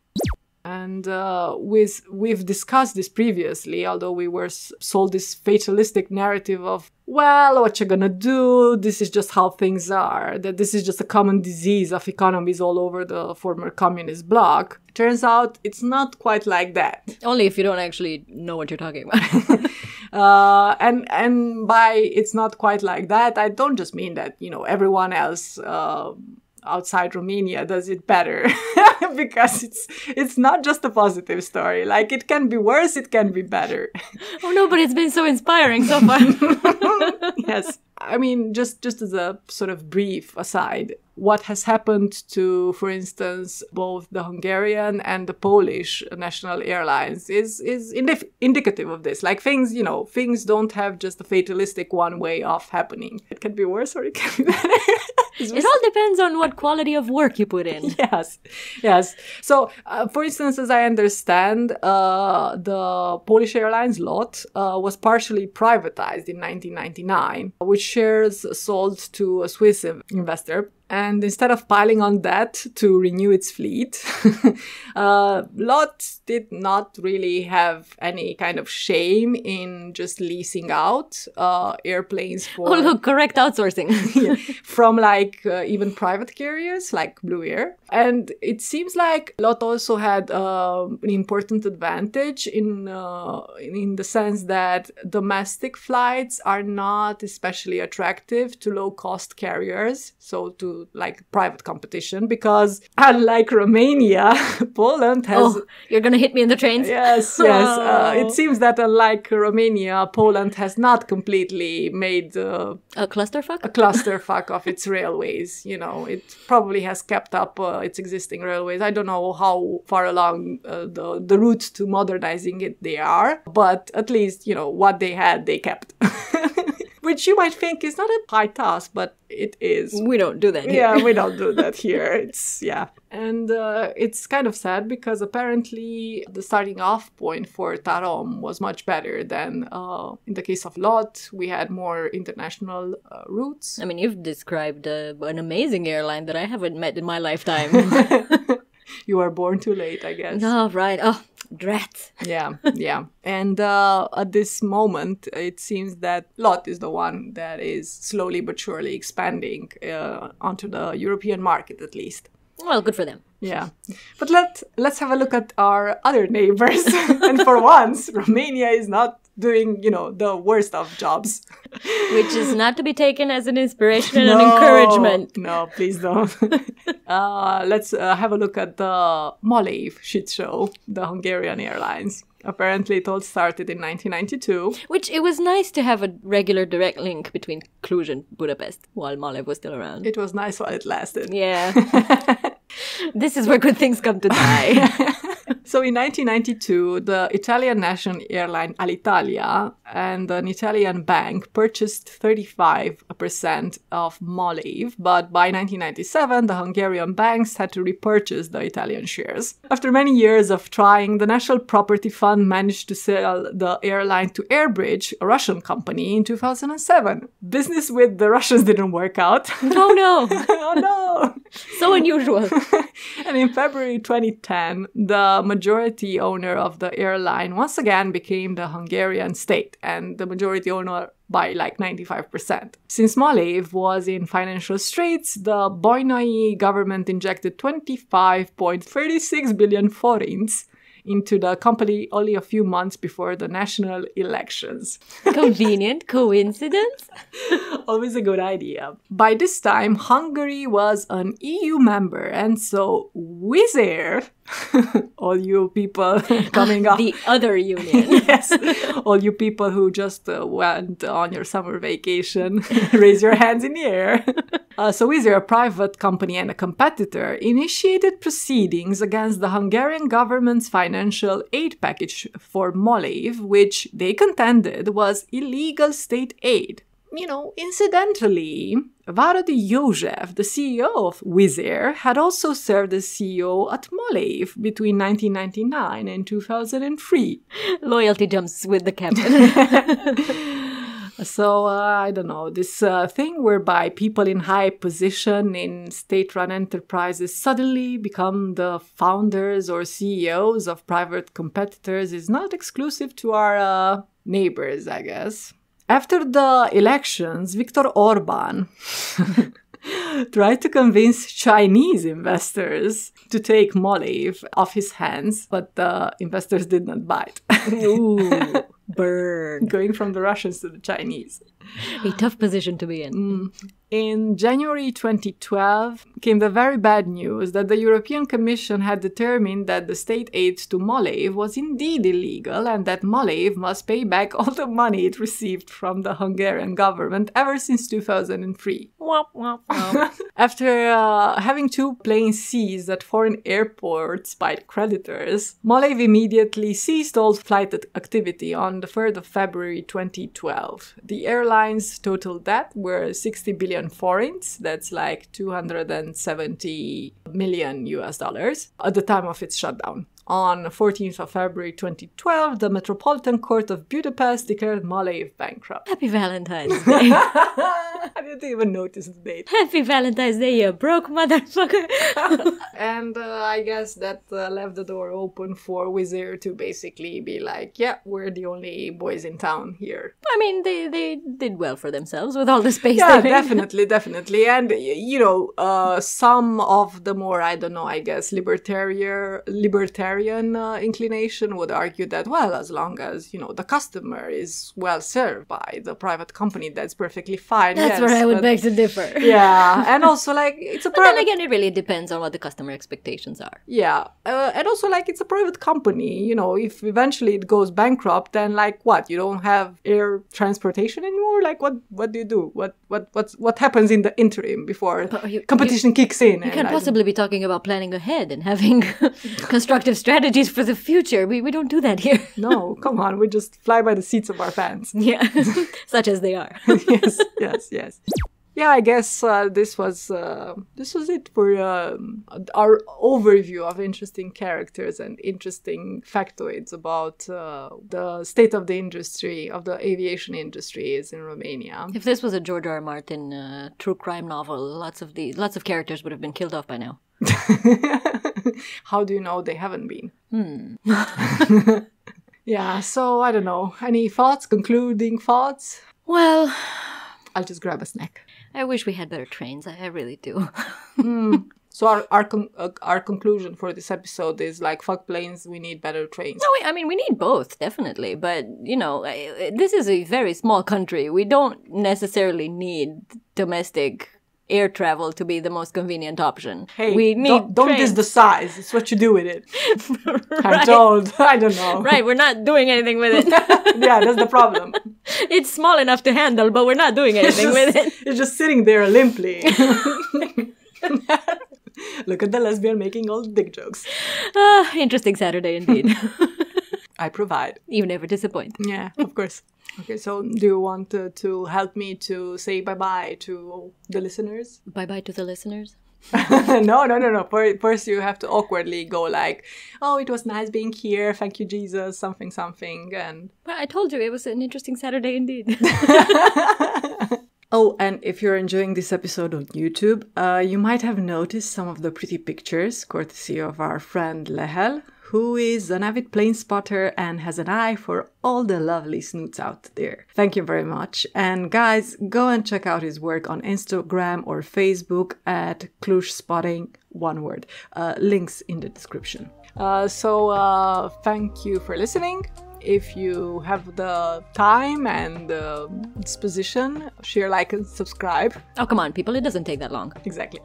And uh, with we've discussed this previously, although we were sold this fatalistic narrative of, well, what you're gonna do? This is just how things are. That this is just a common disease of economies all over the former communist bloc. Turns out it's not quite like that. Only if you don't actually know what you're talking about. Uh, and and by it's not quite like that, I don't just mean that you know everyone else uh, outside Romania does it better, because it's it's not just a positive story. Like it can be worse, it can be better. oh no, but it's been so inspiring so far. yes, I mean just just as a sort of brief aside, what has happened to, for instance, both the Hungarian and the Polish national airlines is is indif- indicative of this. Like things, you know, things don't have just a fatalistic one way of happening. It can be worse or it can be better. It all depends on what quality of work you put in. yes yes so uh, for instance as i understand uh, the polish airlines lot uh, was partially privatized in 1999 with shares sold to a swiss investor and instead of piling on debt to renew its fleet, uh, Lot did not really have any kind of shame in just leasing out uh, airplanes for. Oh, look, correct outsourcing. yeah, from like uh, even private carriers like Blue Air. And it seems like Lot also had uh, an important advantage in, uh, in the sense that domestic flights are not especially attractive to low cost carriers. So to like private competition because unlike Romania, Poland has. Oh, you're gonna hit me in the trains. Yes, yes. Uh, it seems that unlike Romania, Poland has not completely made uh, a clusterfuck. A clusterfuck of its railways. You know, it probably has kept up uh, its existing railways. I don't know how far along uh, the the route to modernizing it they are, but at least you know what they had, they kept. which you might think is not a high task, but it is. We don't do that here. Yeah, we don't do that here. It's, yeah. And uh, it's kind of sad because apparently the starting off point for Tarom was much better than uh, in the case of Lot. We had more international uh, routes. I mean, you've described uh, an amazing airline that I haven't met in my lifetime. you were born too late, I guess. Oh, right. Oh, drat. yeah, yeah. And uh, at this moment, it seems that Lot is the one that is slowly but surely expanding uh, onto the European market, at least. Well, good for them. Yeah, but let let's have a look at our other neighbors. and for once, Romania is not doing, you know, the worst of jobs. Which is not to be taken as an inspiration and no, an encouragement. No, please don't. uh, let's uh, have a look at the Malév shit show, the Hungarian Airlines. Apparently, it all started in 1992. Which it was nice to have a regular direct link between Cluj and Budapest while Malév was still around. It was nice while it lasted. Yeah. this is where good things come to die. So in 1992, the Italian national airline Alitalia and an Italian bank purchased 35% of Malév, but by 1997, the Hungarian banks had to repurchase the Italian shares. After many years of trying, the National Property Fund managed to sell the airline to Airbridge, a Russian company, in 2007. Business with the Russians didn't work out. Oh no! oh no! So unusual. and in February 2010, the majority owner of the airline once again became the Hungarian state and the majority owner by like 95%. Since Malév was in financial straits, the Bajnai government injected 25.36 billion forints into the company only a few months before the national elections. Convenient coincidence? Always a good idea. By this time, Hungary was an EU member, and so Wizz Air, all you people coming up. The other union. yes. All you people who just uh, went on your summer vacation, raise your hands in the air. Uh, so Wizz Air, a private company and a competitor, initiated proceedings against the Hungarian government's financial aid package for Malév, which they contended was illegal state aid. You know, incidentally, Váradi József, the CEO of Wizz Air, had also served as CEO at Malév between 1999 and 2003. Loyalty jumps with the captain. So uh, I don't know this uh, thing whereby people in high position in state-run enterprises suddenly become the founders or CEOs of private competitors is not exclusive to our uh, neighbors, I guess. After the elections, Viktor Orban tried to convince Chinese investors to take Malév off his hands, but the investors did not bite. Ooh, burn. Going from the Russians to the Chinese. A tough position to be in. Mm. In January 2012 came the very bad news that the European Commission had determined that the state aid to Malév was indeed illegal and that Malév must pay back all the money it received from the Hungarian government ever since 2003. Womp, womp, womp. After uh, having two planes seized at foreign airports by creditors, Malév immediately ceased all flight activity on the 3rd of February 2012. The airline's total debt were 60 billion forints, that's like 270 million US dollars, at the time of its shutdown. On 14th of February 2012, the Metropolitan Court of Budapest declared Malév bankrupt. Happy Valentine's Day. I didn't even notice the date. Happy Valentine's Day, you broke motherfucker. And uh, I guess that uh, left the door open for Wizz Air to basically be like, yeah, we're the only boys in town here. I mean, they, they did well for themselves with all the space Yeah, definitely, definitely. And, you know, uh, some of the more, I don't know, I guess, libertarian, libertarian uh, inclination would argue that, well, as long as, you know, the customer is well served by the private company, that's perfectly fine. That's yes, where I would but- beg to differ. Yeah, and also, like, it's a But then again, it really depends on what the customer expectations are. Yeah, uh, and also like it's a private company. You know, if eventually it goes bankrupt, then like what? You don't have air transportation anymore. Like what? What do you do? What? What? What's what happens in the interim before you- competition kicks in? You can't possibly be talking about planning ahead and having constructive strategies for the future. We, we don't do that here. No, come on. We just fly by the seats of our pants. Yeah, such as they are. yes, yes, yes. Yeah, I guess uh, this was uh, this was it for um, our overview of interesting characters and interesting factoids about uh, the state of the industry of the aviation industry is in Romania. If this was a George R. R. Martin uh, true crime novel, lots of the lots of characters would have been killed off by now. How do you know they haven't been? yeah, so I don't know. Any thoughts? Concluding thoughts? Well, I'll just grab a snack. I wish we had better trains. I, I really do. So our our, con- uh, our conclusion for this episode is like fuck planes. We need better trains. No, I mean we need both, definitely. But you know, this is a very small country. We don't necessarily need domestic air travel to be the most convenient option. Hey, we need don't, don't diss the size. It's what you do with it. I'm Right. told. I don't know. Right, we're not doing anything with it. yeah, that's the problem. it's small enough to handle, but we're not doing anything just, with it. it's just sitting there limply. Look at the lesbian making all dick jokes. Ah, interesting Saturday indeed. I provide. you never disappoint. Yeah, of course. Okay, so do you want to, to help me to say bye bye to the listeners? Bye bye to the listeners. no, no, no, no. First, you have to awkwardly go like, "Oh, it was nice being here. Thank you, Jesus. Something, something." And Well, I told you it was an interesting Saturday indeed. oh, and if you're enjoying this episode on YouTube, uh, you might have noticed some of the pretty pictures, courtesy of our friend Lehel, who is an avid plane spotter and has an eye for all the lovely snoots out there. Thank you very much. And guys, go and check out his work on Instagram or Facebook at Cluj Spotting, one word. Uh, links in the description. Uh, so, uh, thank you for listening. If you have the time and the disposition, share, like, and subscribe. oh, come on, people. It doesn't take that long. Exactly.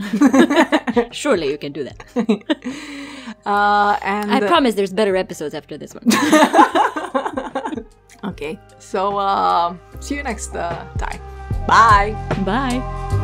Surely you can do that. uh, and I promise there's better episodes after this one. okay, so uh, see you next uh, time. Bye. Bye.